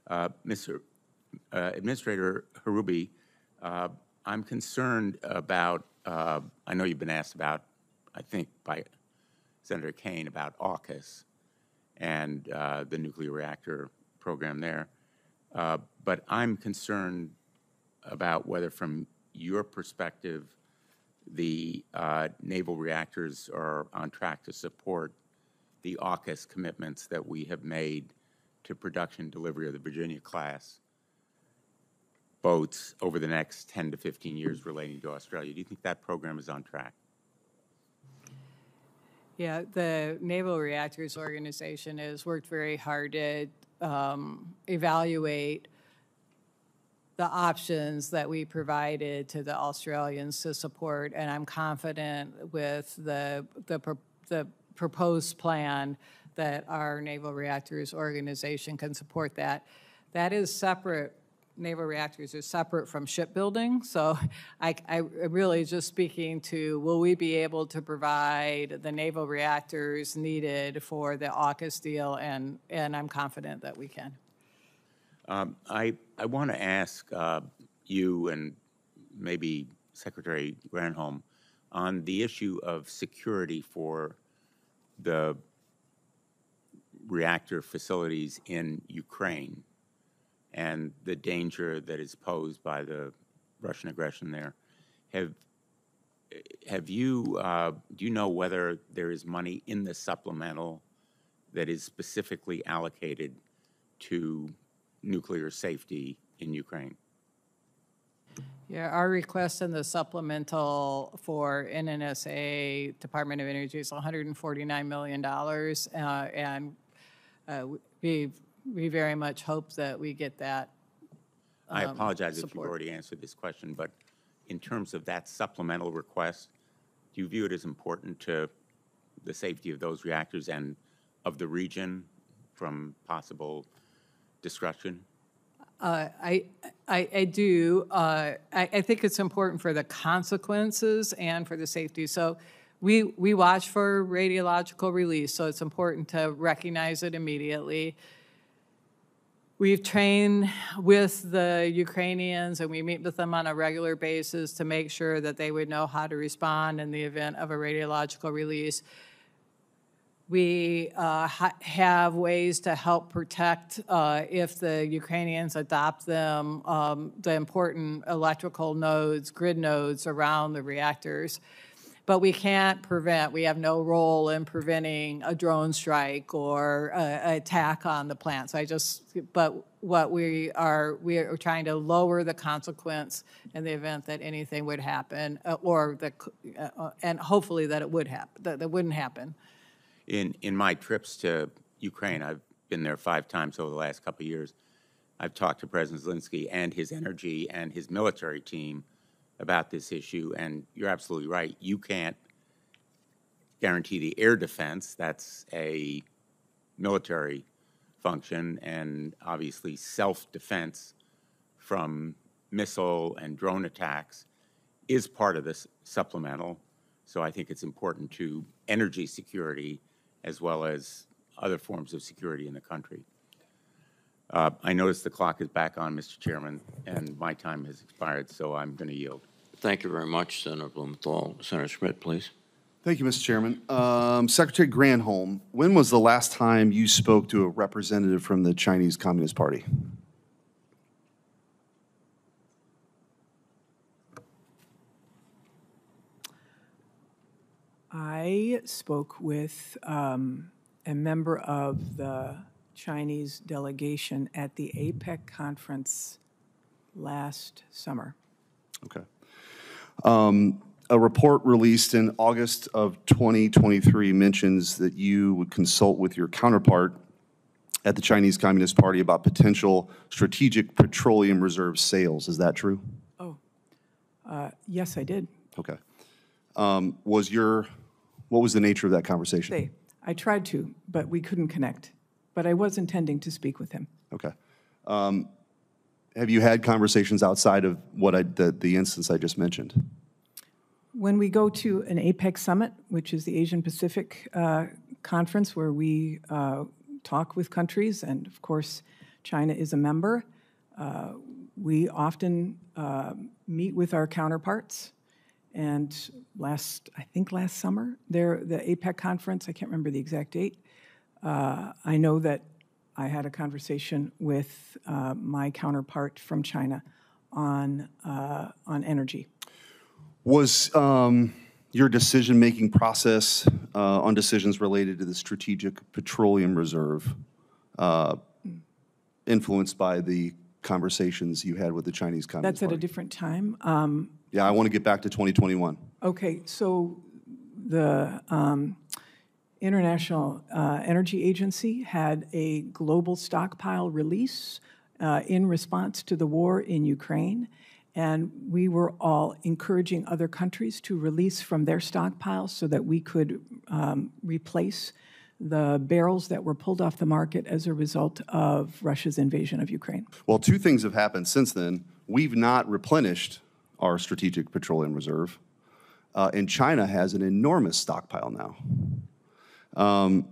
Uh, Mr. uh, Administrator Hruby, uh, I'm concerned about, uh, I know you've been asked about, I think by Senator Kaine, about AUKUS and uh, the nuclear reactor program there. Uh, But I'm concerned about whether, from your perspective, the uh, naval reactors are on track to support the AUKUS commitments that we have made to production delivery of the Virginia class boats over the next 10 to 15 years relating to Australia. Do you think that program is on track? Yeah, the Naval Reactors Organization has worked very hard to um, evaluate the options that we provided to the Australians to support, and I'm confident with the, the, pro- the proposed plan that our Naval Reactors Organization can support that. That is separate, naval reactors are separate from shipbuilding, so I, I really just speaking to, will we be able to provide the naval reactors needed for the AUKUS deal, and, and I'm confident that we can. Um, I, I want to ask uh, you and maybe Secretary Granholm on the issue of security for the reactor facilities in Ukraine and the danger that is posed by the Russian aggression there. Have, have you, uh, do you know whether there is money in the supplemental that is specifically allocated to nuclear safety in Ukraine? Yeah, our request in the supplemental for NNSA, Department of Energy, is $149 million. uh, And uh, we, we very much hope that we get that. I um, apologize if you've support. already answered this question, but in terms of that supplemental request, do you view it as important to the safety of those reactors and of the region from possible destruction? Uh, I, I, I do. Uh, I, I think it's important for the consequences and for the safety. So we, we watch for radiological release, so it's important to recognize it immediately. We've trained with the Ukrainians and we meet with them on a regular basis to make sure that they would know how to respond in the event of a radiological release. We uh, ha- have ways to help protect, uh, if the Ukrainians adopt them, um, the important electrical nodes, grid nodes around the reactors. But we can't prevent, we have no role in preventing a drone strike or a, a attack on the plants. I just, but what we are, we are trying to lower the consequence in the event that anything would happen, uh, or the, uh, uh, and hopefully that it would happen, that, that wouldn't happen. In, in my trips to Ukraine, I've been there five times over the last couple of years. I've talked to President Zelensky and his energy and his military team about this issue, and you're absolutely right. You can't guarantee the air defense. That's a military function, and obviously self-defense from missile and drone attacks is part of this supplemental. So I think it's important to energy security as well as other forms of security in the country. Uh, I notice the clock is back on, Mr. Chairman, and my time has expired, so I'm going to yield. Thank you very much, Senator Blumenthal. Senator Schmitt, please. Thank you, Mr. Chairman. Um, Secretary Granholm, when was the last time you spoke to a representative from the Chinese Communist Party? I spoke with um, a member of the Chinese delegation at the APEC conference last summer. Okay. Um, A report released in August of 2023 mentions that you would consult with your counterpart at the Chinese Communist Party about potential strategic petroleum reserve sales. Is that true? Oh, uh, yes, I did. Okay. Um, Was your, what was the nature of that conversation? I tried to, but we couldn't connect. But I was intending to speak with him. Okay. Um, Have you had conversations outside of what I, the, the instance I just mentioned? When we go to an APEC summit, which is the Asian Pacific uh, conference where we uh, talk with countries, and of course, China is a member, uh, we often uh, meet with our counterparts. And last, I think last summer, there, the APEC conference, I can't remember the exact date, uh, I know that I had a conversation with uh, my counterpart from China on, uh, on energy. Was um, your decision-making process uh, on decisions related to the Strategic Petroleum Reserve uh, influenced by the conversations you had with the Chinese Communist That's at a different time. Um, Yeah, I want to get back to 2021. Okay, so the um, International uh, Energy Agency had a global stockpile release uh, in response to the war in Ukraine, and we were all encouraging other countries to release from their stockpiles so that we could um, replace the barrels that were pulled off the market as a result of Russia's invasion of Ukraine. Well, two things have happened since then. We've not replenished our Strategic Petroleum Reserve, uh, and China has an enormous stockpile now. Um,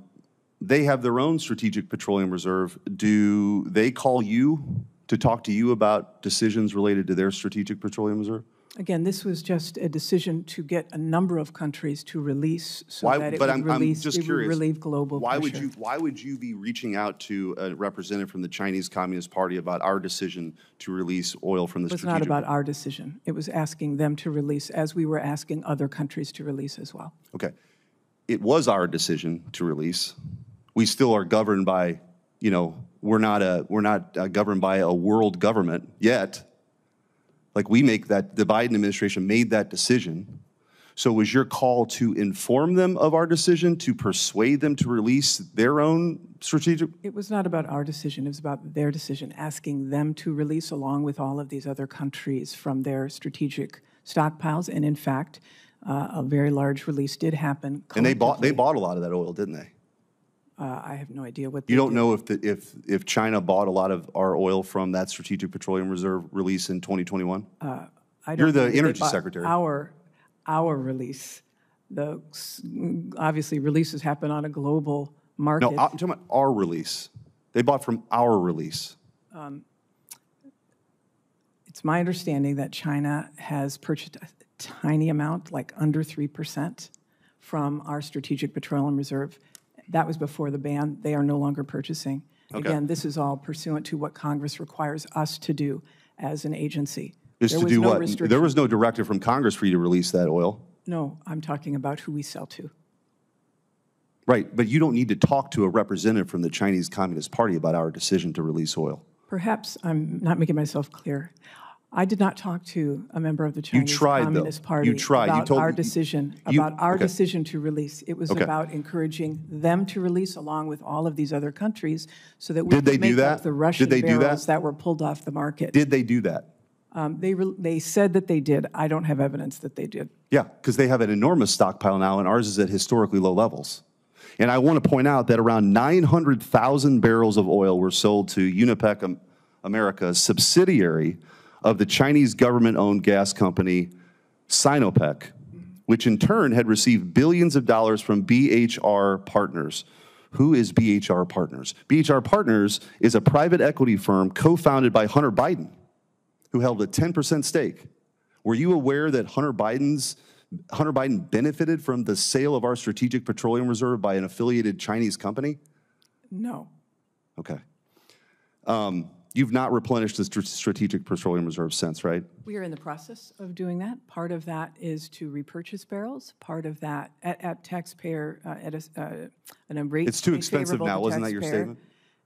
They have their own Strategic Petroleum Reserve. Do they call you to talk to you about decisions related to their Strategic Petroleum Reserve? Again, this was just a decision to get a number of countries to release so Why- that it but would I'm- I'm release, just it would relieve global Why would pressure. you, why would you be reaching out to a representative from the Chinese Communist Party about our decision to release oil from the It was Strategic? not about our decision. It was asking them to release, as we were asking other countries to release as well. Okay. It was our decision to release. We still are governed by, you know, we're not a, we're not uh, governed by a world government yet. Like we make that, the Biden administration made that decision. So was your call to inform them of our decision, to persuade them to release their own strategic? It was not about our decision, it was about their decision, asking them to release along with all of these other countries from their strategic stockpiles. And in fact, uh, a very large release did happen. And they bought, they bought a lot of that oil, didn't they? Uh, I have no idea what. You don't did. know if, the if, if China bought a lot of our oil from that Strategic Petroleum Reserve release in 2021? Uh, I You're the energy secretary. Our, our release, the, obviously, releases happen on a global market. No, I'm talking about our release. They bought from our release. Um, It's my understanding that China has purchased tiny amount, like under 3%, from our Strategic Petroleum Reserve. That was before the ban. They are no longer purchasing. Okay. Again, this is all pursuant to what Congress requires us to do as an agency. Is There to do no what? There was no directive from Congress for you to release that oil. No, I'm talking about who we sell to. Right, but you don't need to talk to a representative from the Chinese Communist Party about our decision to release oil. Perhaps I'm not making myself clear. I did not talk to a member of the You Chinese tried, though. Communist You Party tried. You about told- our decision, you- about our okay. decision to release. It was Okay. about encouraging them to release along with all of these other countries so that we Did they could do make that? up the Russian Did they do that? barrels that were pulled off the market. Did they do that? Um, They, re- they said that they did. I don't have evidence that they did. Yeah, because they have an enormous stockpile now, and ours is at historically low levels. And I want to point out that around 900,000 barrels of oil were sold to Unipec Am- America, a subsidiary of the Chinese government-owned gas company Sinopec, which in turn had received billions of dollars from BHR Partners. Who is BHR Partners? BHR Partners is a private equity firm co-founded by Hunter Biden, who held a 10% stake. Were you aware that Hunter Biden's Hunter Biden benefited from the sale of our strategic petroleum reserve by an affiliated Chinese company? No. Okay. Um, You've not replenished the str- strategic petroleum reserve since, right? We are in the process of doing that. Part of that is to repurchase barrels. Part of that at, at taxpayer uh, at a, uh, an a rate. It's too expensive favorable to now, wasn't that your taxpayer. statement?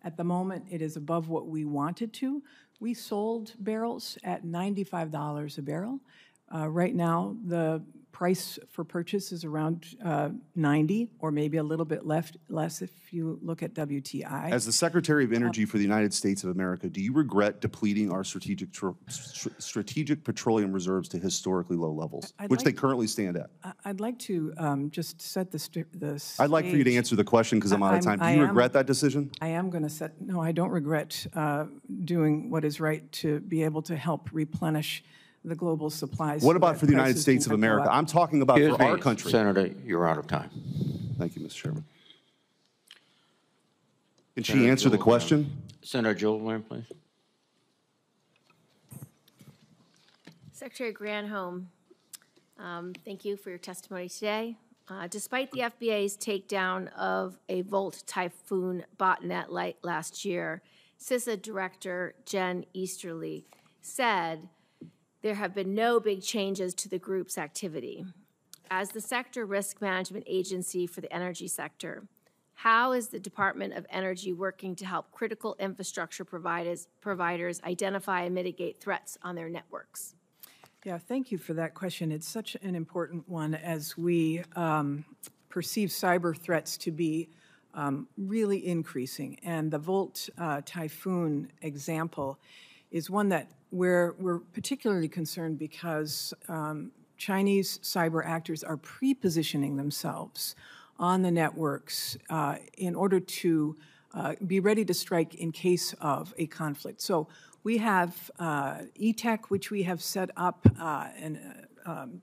At the moment, it is above what we wanted to. We sold barrels at ninety-five dollars a barrel. Uh, right now, the price for purchase is around uh, ninety, or maybe a little bit left less if you look at WTI. As the Secretary of Energy for the United States of America, do you regret depleting our strategic, tr- strategic petroleum reserves to historically low levels, I'd which they currently stand at? I'd like to um, just set the, st- the I'd like for you to answer the question because I'm out of I'm- time. Do you am- regret that decision? I am going to set, no, I don't regret uh, doing what is right to be able to help replenish the global supplies. What about for the United States of do not go America? I'm talking about Excuse for our country. Senator, you're out of time. Thank you, Mr. Chairman. Can she Senator answer the Joel, question? Senator Joel, please. Secretary Granholm, um, thank you for your testimony today. Uh, Despite the FBI's takedown of a Volt Typhoon botnet late last year, CISA Director Jen Easterly said there have been no big changes to the group's activity. As the sector risk management agency for the energy sector, how is the Department of Energy working to help critical infrastructure providers, providers identify and mitigate threats on their networks? Yeah, thank you for that question. It's such an important one as we um, perceive cyber threats to be um, really increasing. And the Volt uh, Typhoon example is one that where we're particularly concerned because um, Chinese cyber actors are pre-positioning themselves on the networks uh, in order to uh, be ready to strike in case of a conflict. So we have uh, ETAC, which we have set up uh, and, uh, um,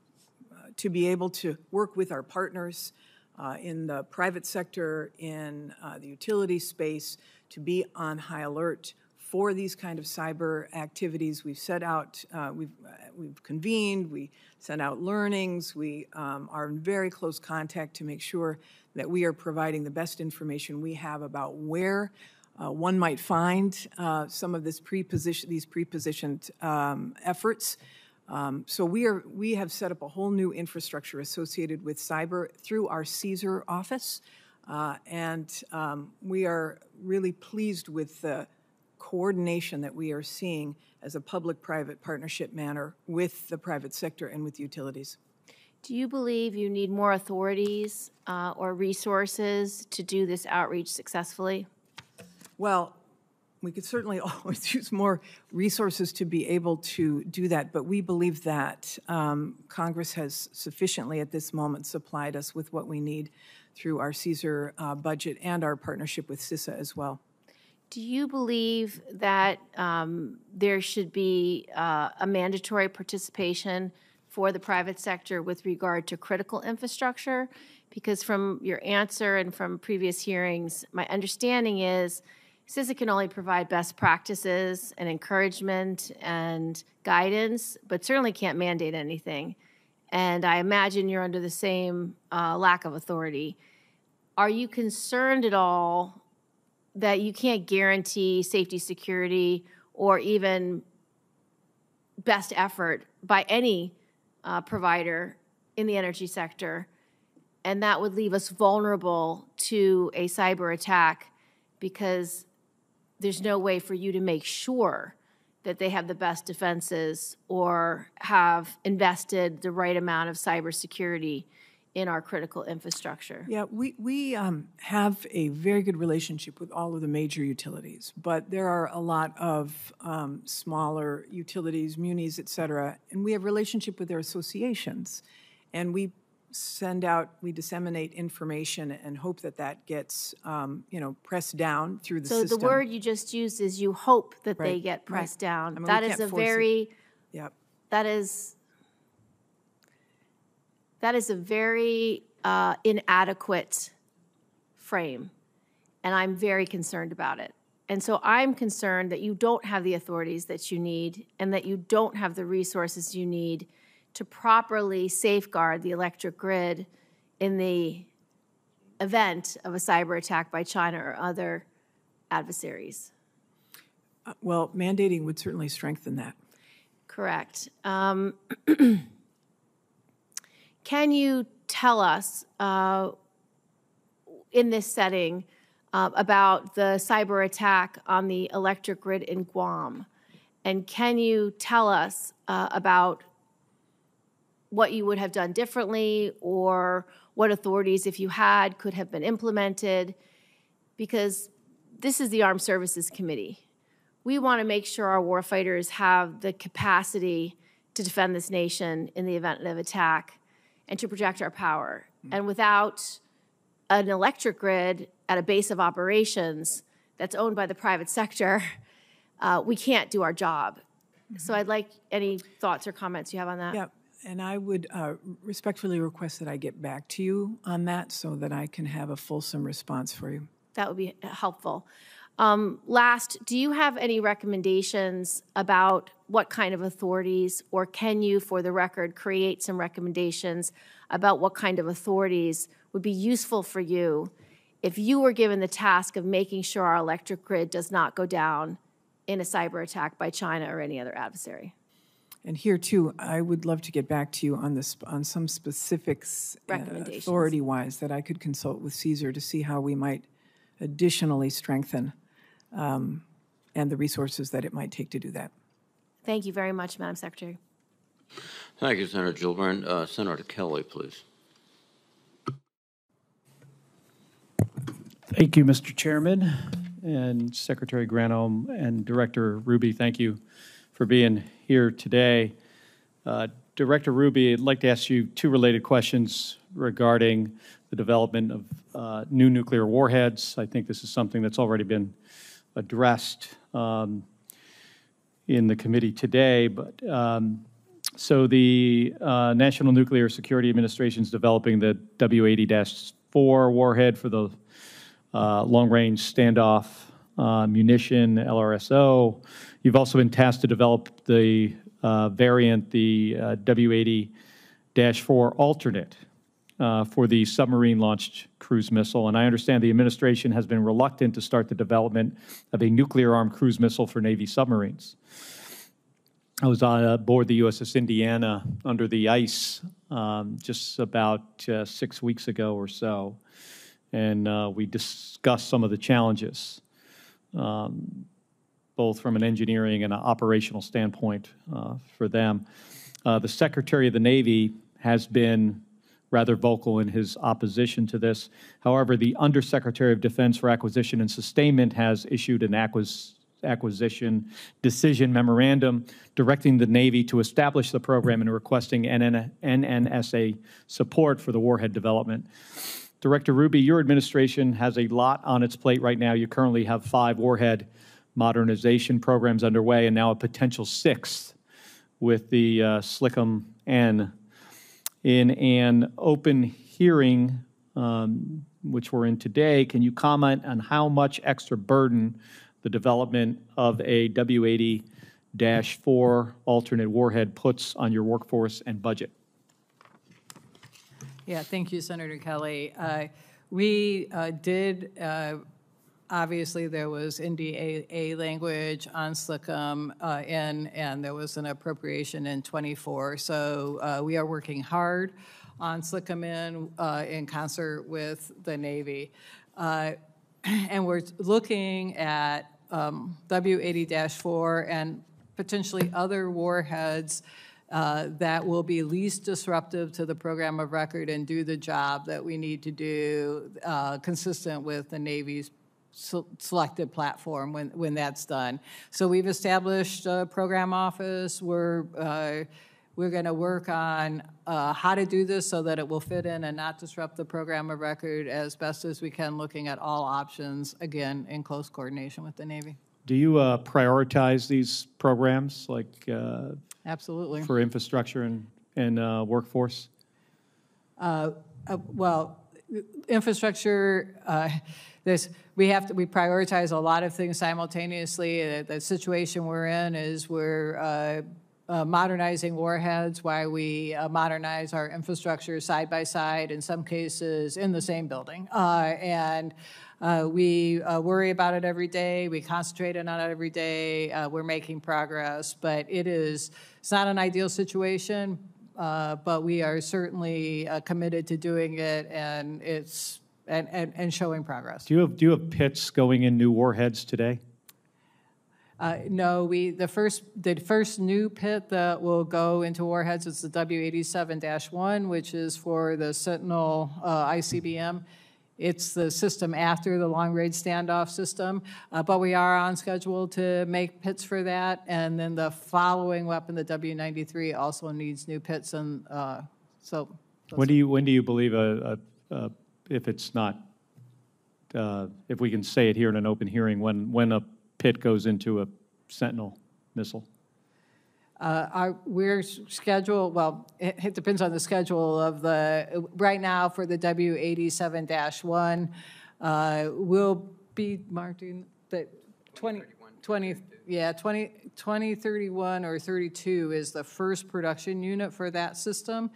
to be able to work with our partners uh, in the private sector, in the utility space, to be on high alert for these kind of cyber activities. We've set out, uh, we've, uh, we've convened, we sent out learnings, we um, are in very close contact to make sure that we are providing the best information we have about where uh, one might find uh, some of this preposition, these prepositioned um, efforts. Um, so we are we have set up a whole new infrastructure associated with cyber through our CESER office, uh, and um, we are really pleased with the coordination that we are seeing as a public-private partnership manner with the private sector and with utilities. Do you believe you need more authorities uh, or resources to do this outreach successfully? Well, we could certainly always use more resources to be able to do that, but we believe that um, Congress has sufficiently at this moment supplied us with what we need through our CESER uh, budget and our partnership with CISA as well. Do you believe that um, there should be uh, a mandatory participation for the private sector with regard to critical infrastructure? Because from your answer and from previous hearings, my understanding is CISA can only provide best practices and encouragement and guidance, but certainly can't mandate anything. And I imagine you're under the same uh, lack of authority. Are you concerned at all that you can't guarantee safety, security, or even best effort by any uh, provider in the energy sector. And that would leave us vulnerable to a cyber attack because there's no way for you to make sure that they have the best defenses or have invested the right amount of cybersecurity in our critical infrastructure. Yeah, we, we um, have a very good relationship with all of the major utilities, but there are a lot of um, smaller utilities, munis, et cetera, and we have relationship with their associations. And we send out, we disseminate information and hope that that gets, um, you know, pressed down through the so system. the word you just used is you hope that they Right, get right. pressed down. I mean, that is a it. very Yep. That is, that is a very uh, inadequate frame, and I'm very concerned about it. And so I'm concerned that you don't have the authorities that you need and that you don't have the resources you need to properly safeguard the electric grid in the event of a cyber attack by China or other adversaries. Uh, Well, mandating would certainly strengthen that. Correct. Um, Can you tell us, uh, in this setting, uh, about the cyber attack on the electric grid in Guam? And can you tell us uh, about what you would have done differently or what authorities, if you had, could have been implemented? Because this is the Armed Services Committee. We want to make sure our warfighters have the capacity to defend this nation in the event of attack and to project our power. And without an electric grid at a base of operations that's owned by the private sector, uh, we can't do our job. So I'd like any thoughts or comments you have on that. Yeah, And I would uh, respectfully request that I get back to you on that so that I can have a fulsome response for you. That would be helpful. Um, last, do you have any recommendations about what kind of authorities, or can you, for the record, create some recommendations about what kind of authorities would be useful for you if you were given the task of making sure our electric grid does not go down in a cyber attack by China or any other adversary? And here too, I would love to get back to you on this, on some specifics uh, Recommendations. authority-wise that I could consult with CESER to see how we might additionally strengthen um, and the resources that it might take to do that. Thank you very much, Madam Secretary. Thank you, Senator Gillibrand. Uh, Senator Kelly, please. Thank you, Mr. Chairman, and Secretary Granholm and Director Hruby, thank you for being here today. Uh, Director Hruby, I'd like to ask you two related questions regarding the development of uh, new nuclear warheads. I think this is something that's already been addressed um, in the committee today, but um, so the uh, National Nuclear Security Administration is developing the W-80-4 warhead for the uh, long-range standoff uh, munition, LRSO. You've also been tasked to develop the uh, variant, the uh, W-80-4 alternate uh, for the submarine-launched cruise missile. And I understand the administration has been reluctant to start the development of a nuclear-armed cruise missile for Navy submarines. I was on uh, board the USS Indiana under the ice um, just about uh, six weeks ago or so, and uh, we discussed some of the challenges, um, both from an engineering and an operational standpoint uh, for them. Uh, the Secretary of the Navy has been rather vocal in his opposition to this. However, the Undersecretary of Defense for Acquisition and Sustainment has issued an acquis- acquisition decision memorandum directing the Navy to establish the program and requesting NNSA support for the warhead development. Director Hruby, your administration has a lot on its plate right now. You currently have five warhead modernization programs underway and now a potential sixth with the uh, N. In an open hearing, um, which we're in today, can you comment on how much extra burden the development of a W-80-4 alternate warhead puts on your workforce and budget? Yeah, thank you, Senator Kelly. Uh, We uh, did, uh, obviously, there was NDAA language on SLCM uh, in, and there was an appropriation in '24. So uh, we are working hard on SLCM in, uh, in concert with the Navy. Uh, And we're looking at um, W-80-4 and potentially other warheads uh, that will be least disruptive to the program of record and do the job that we need to do uh, consistent with the Navy's selected platform when, when that's done. So we've established a program office. We're, uh, we're going to work on uh, how to do this so that it will fit in and not disrupt the program of record as best as we can, looking at all options, again, in close coordination with the Navy. Do you uh, prioritize these programs, like uh, Absolutely. for infrastructure and, and uh, workforce? Uh, uh, Well, infrastructure, uh, there's, we have to, we prioritize a lot of things simultaneously. Uh, The situation we're in is we're uh, uh, modernizing warheads while we uh, modernize our infrastructure side by side, in some cases in the same building. Uh, And uh, we worry about it every day, we concentrate on it every day, we're making progress, but it is, it's not an ideal situation, but we are certainly committed to doing it, and it's, and, and, and showing progress. Do you have, do you have pits going in new warheads today? Uh, No, we, the first, the first new pit that will go into warheads is the W87-1, which is for the Sentinel uh, ICBM. It's the system after the long-range standoff system, uh, but we are on schedule to make pits for that. And then the following weapon, the W93, also needs new pits, and uh, so When do you, when do you believe, a- a- a- if it's not, uh, if we can say it here in an open hearing, when, when a pit goes into a Sentinel missile? Uh, Our, we're scheduled, well, it it depends on the schedule of the, right now for the W87-1, uh, will be, Martin, the 20, 20, yeah, 20, 2031 or 32 is the first production unit for that system.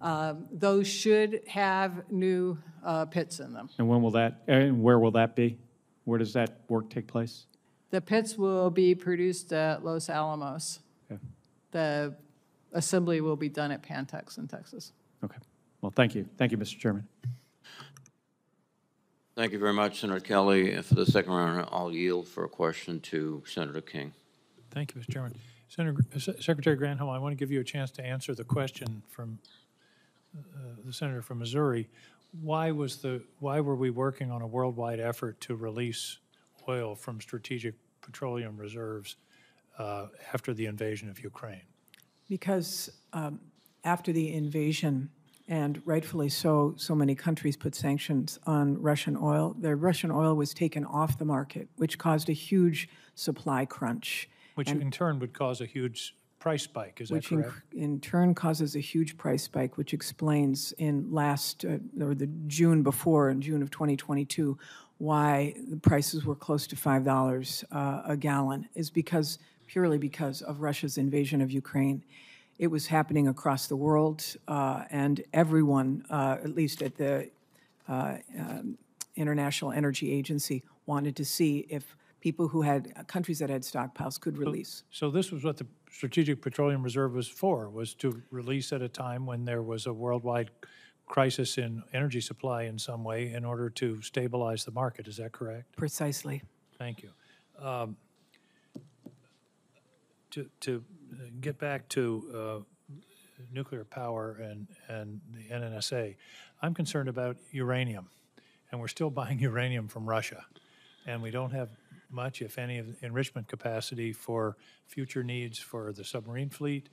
Um, Those should have new uh, pits in them. And when will that, and where will that be? Where does that work take place? The pits will be produced at Los Alamos. Okay. The assembly will be done at Pantex in Texas. Okay. Well, thank you. Thank you, Mr. Chairman. Thank you very much, Senator Kelly. And For the second round, I'll yield for a question to Senator King. Thank you, Mr. Chairman. Senator, Secretary Granholm, I want to give you a chance to answer the question from the senator from Missouri. Why was the, why were we working on a worldwide effort to release oil from strategic petroleum reserves uh, after the invasion of Ukraine? Because um, after the invasion, and rightfully so, so many countries put sanctions on Russian oil. The Russian oil was taken off the market, which caused a huge supply crunch. Which And- in turn would cause a huge price spike, is that which in, correct? in turn causes a huge price spike, which explains in last, uh, or the June before, in June of 2022, why the prices were close to $5 uh, a gallon, is because, purely because of Russia's invasion of Ukraine. It was happening across the world, uh, and everyone, uh, at least at the uh, um, International Energy Agency, wanted to see if people who had, countries that had stockpiles could release. So this was what the Strategic Petroleum Reserve was for, was to release at a time when there was a worldwide crisis in energy supply in some way in order to stabilize the market. Is that correct? Precisely. Thank you. Um, To, to uh, get back to uh, nuclear power and, and the NNSA, I'm concerned about uranium, and we're still buying uranium from Russia. And we don't have much, if any, of enrichment capacity for future needs for the submarine fleet,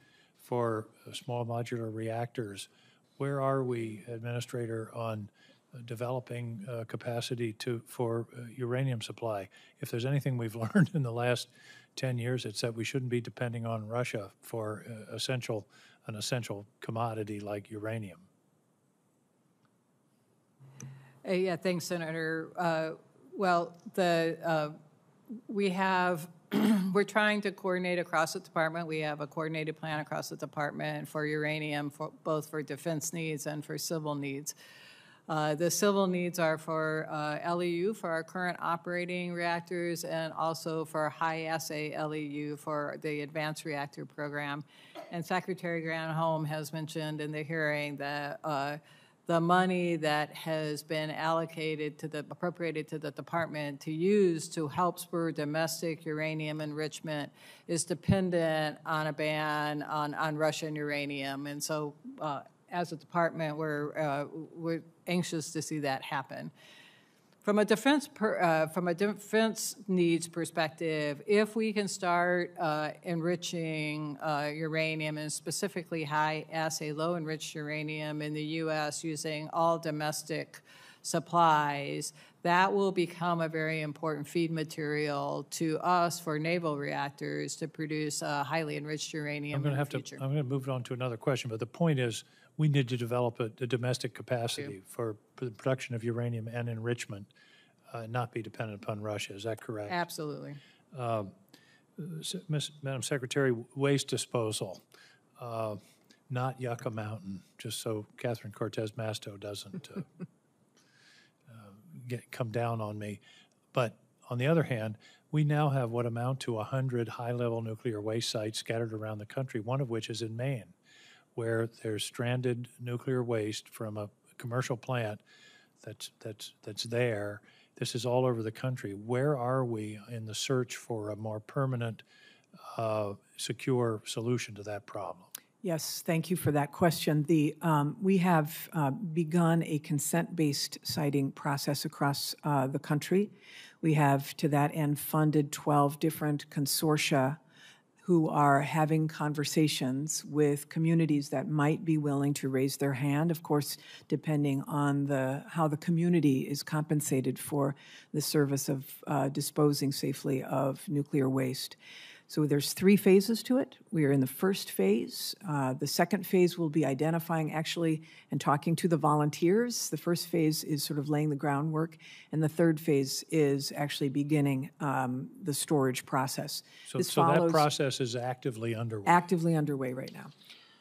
for uh, small modular reactors. Where are we, Administrator, on uh, developing uh, capacity to, for uh, uranium supply? If there's anything we've learned in the last 10 years, it's that we shouldn't be depending on Russia for uh, essential, an essential commodity like uranium. Uh, Yeah, thanks, Senator. Well, the, we have, we're trying to coordinate across the department. We have a coordinated plan across the department for uranium, for, both for defense needs and for civil needs. Uh, The civil needs are for uh, LEU, for our current operating reactors, and also for high-assay LEU for the Advanced Reactor Program. And Secretary Granholm has mentioned in the hearing that uh, the money that has been allocated to the, appropriated to the department to use to help spur domestic uranium enrichment is dependent on a ban on, on Russian uranium. And so, uh, as a department, we're, uh, we're anxious to see that happen. From a defense, per, uh, from a defense needs perspective, if we can start uh, enriching uh, uranium and specifically high assay, low enriched uranium in the U.S. using all domestic supplies, that will become a very important feed material to us for naval reactors to produce uh, highly enriched uranium I'm going to have to. I'm going to move on to another question, but the point is, we need to develop a, a domestic capacity for the production of uranium and enrichment, uh, not be dependent upon Russia. Is that correct? Absolutely. Um, S- Miss- Madam Secretary, waste disposal, uh, not Yucca Mountain, just so Catherine Cortez Masto doesn't uh, uh, get, come down on me. But on the other hand, we now have what amount to 100 high-level nuclear waste sites scattered around the country, one of which is in Maine, where there's stranded nuclear waste from a commercial plant that's, that's, that's there. This is all over the country. Where are we in the search for a more permanent, uh, secure solution to that problem? Yes, thank you for that question. The, um, we have uh, begun a consent-based siting process across uh, the country. We have, to that end, funded 12 different consortia who are having conversations with communities that might be willing to raise their hand, of course, depending on the, how the community is compensated for the service of uh, disposing safely of nuclear waste. So there's three phases to it. We are in the first phase. Uh, the second phase will be identifying actually and talking to the volunteers. The first phase is sort of laying the groundwork, and the third phase is actually beginning um, the storage process. So, This so that process is actively underway. actively underway right now.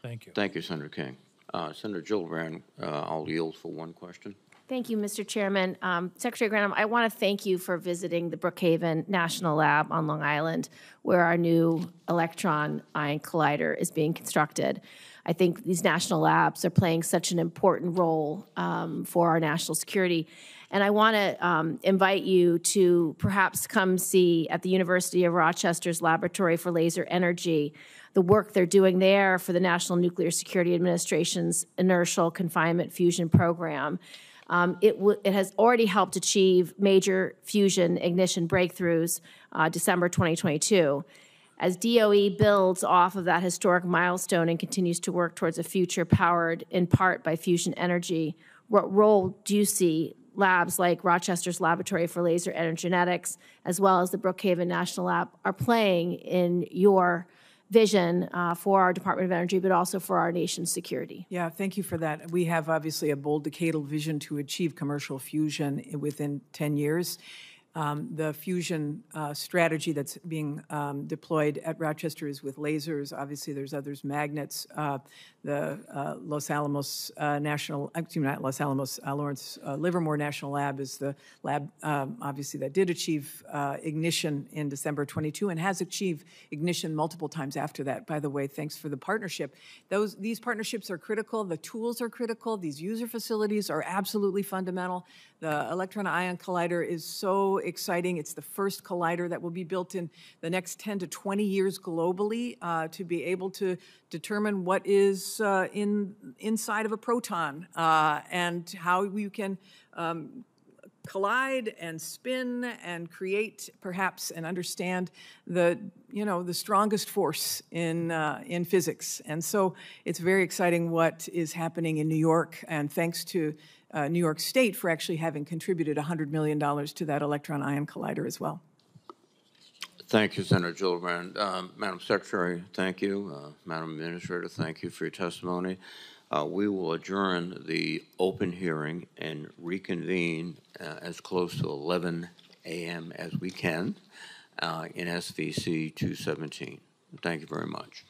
Thank you. Thank you, Senator King. Uh, Senator Gillibrand, uh, I'll yield for one question. Thank you, Mr. Chairman. Um, Secretary Granholm, I want to thank you for visiting the Brookhaven National Lab on Long Island, where our new electron ion collider is being constructed. I think these national labs are playing such an important role um, for our national security. And I want to um, invite you to perhaps come see at the University of Rochester's Laboratory for Laser Energy the work they're doing there for the National Nuclear Security Administration's inertial confinement fusion program. Um, it, w- it has already helped achieve major fusion ignition breakthroughs uh, December 2022. As DOE builds off of that historic milestone and continues to work towards a future powered in part by fusion energy, what role do you see labs like Rochester's Laboratory for Laser Energetics, as well as the Brookhaven National Lab, are playing in your vision uh, for our Department of Energy, but also for our nation's security? Yeah, thank you for that. We have obviously a bold decadal vision to achieve commercial fusion within 10 years. Um, the fusion uh, strategy that's being um, deployed at Rochester is with lasers. Obviously, there's others, magnets. Uh, the uh, Los Alamos uh, National, excuse me, not Los Alamos, uh, Lawrence uh, Livermore National Lab is the lab, um, obviously, that did achieve uh, ignition in December 22 and has achieved ignition multiple times after that. By the way, thanks for the partnership. Those these partnerships are critical. The tools are critical. These user facilities are absolutely fundamental. The Electron Ion Collider is so exciting. It's the first collider that will be built in the next 10 to 20 years globally uh, to be able to determine what is uh, in inside of a proton uh, and how you can um, collide and spin and create perhaps and understand the you know the strongest force in uh, in physics and so it's very exciting what is happening in New York and thanks to uh, New York State for actually having contributed $100 million to that electron ion collider as well. Thank you, Senator Gillibrand. Um, Madam Secretary, thank you. Uh, Madam Administrator, thank you for your testimony. Uh, we will adjourn the open hearing and reconvene uh, as close to 11 a.m. as we can uh, in SVC 217. Thank you very much.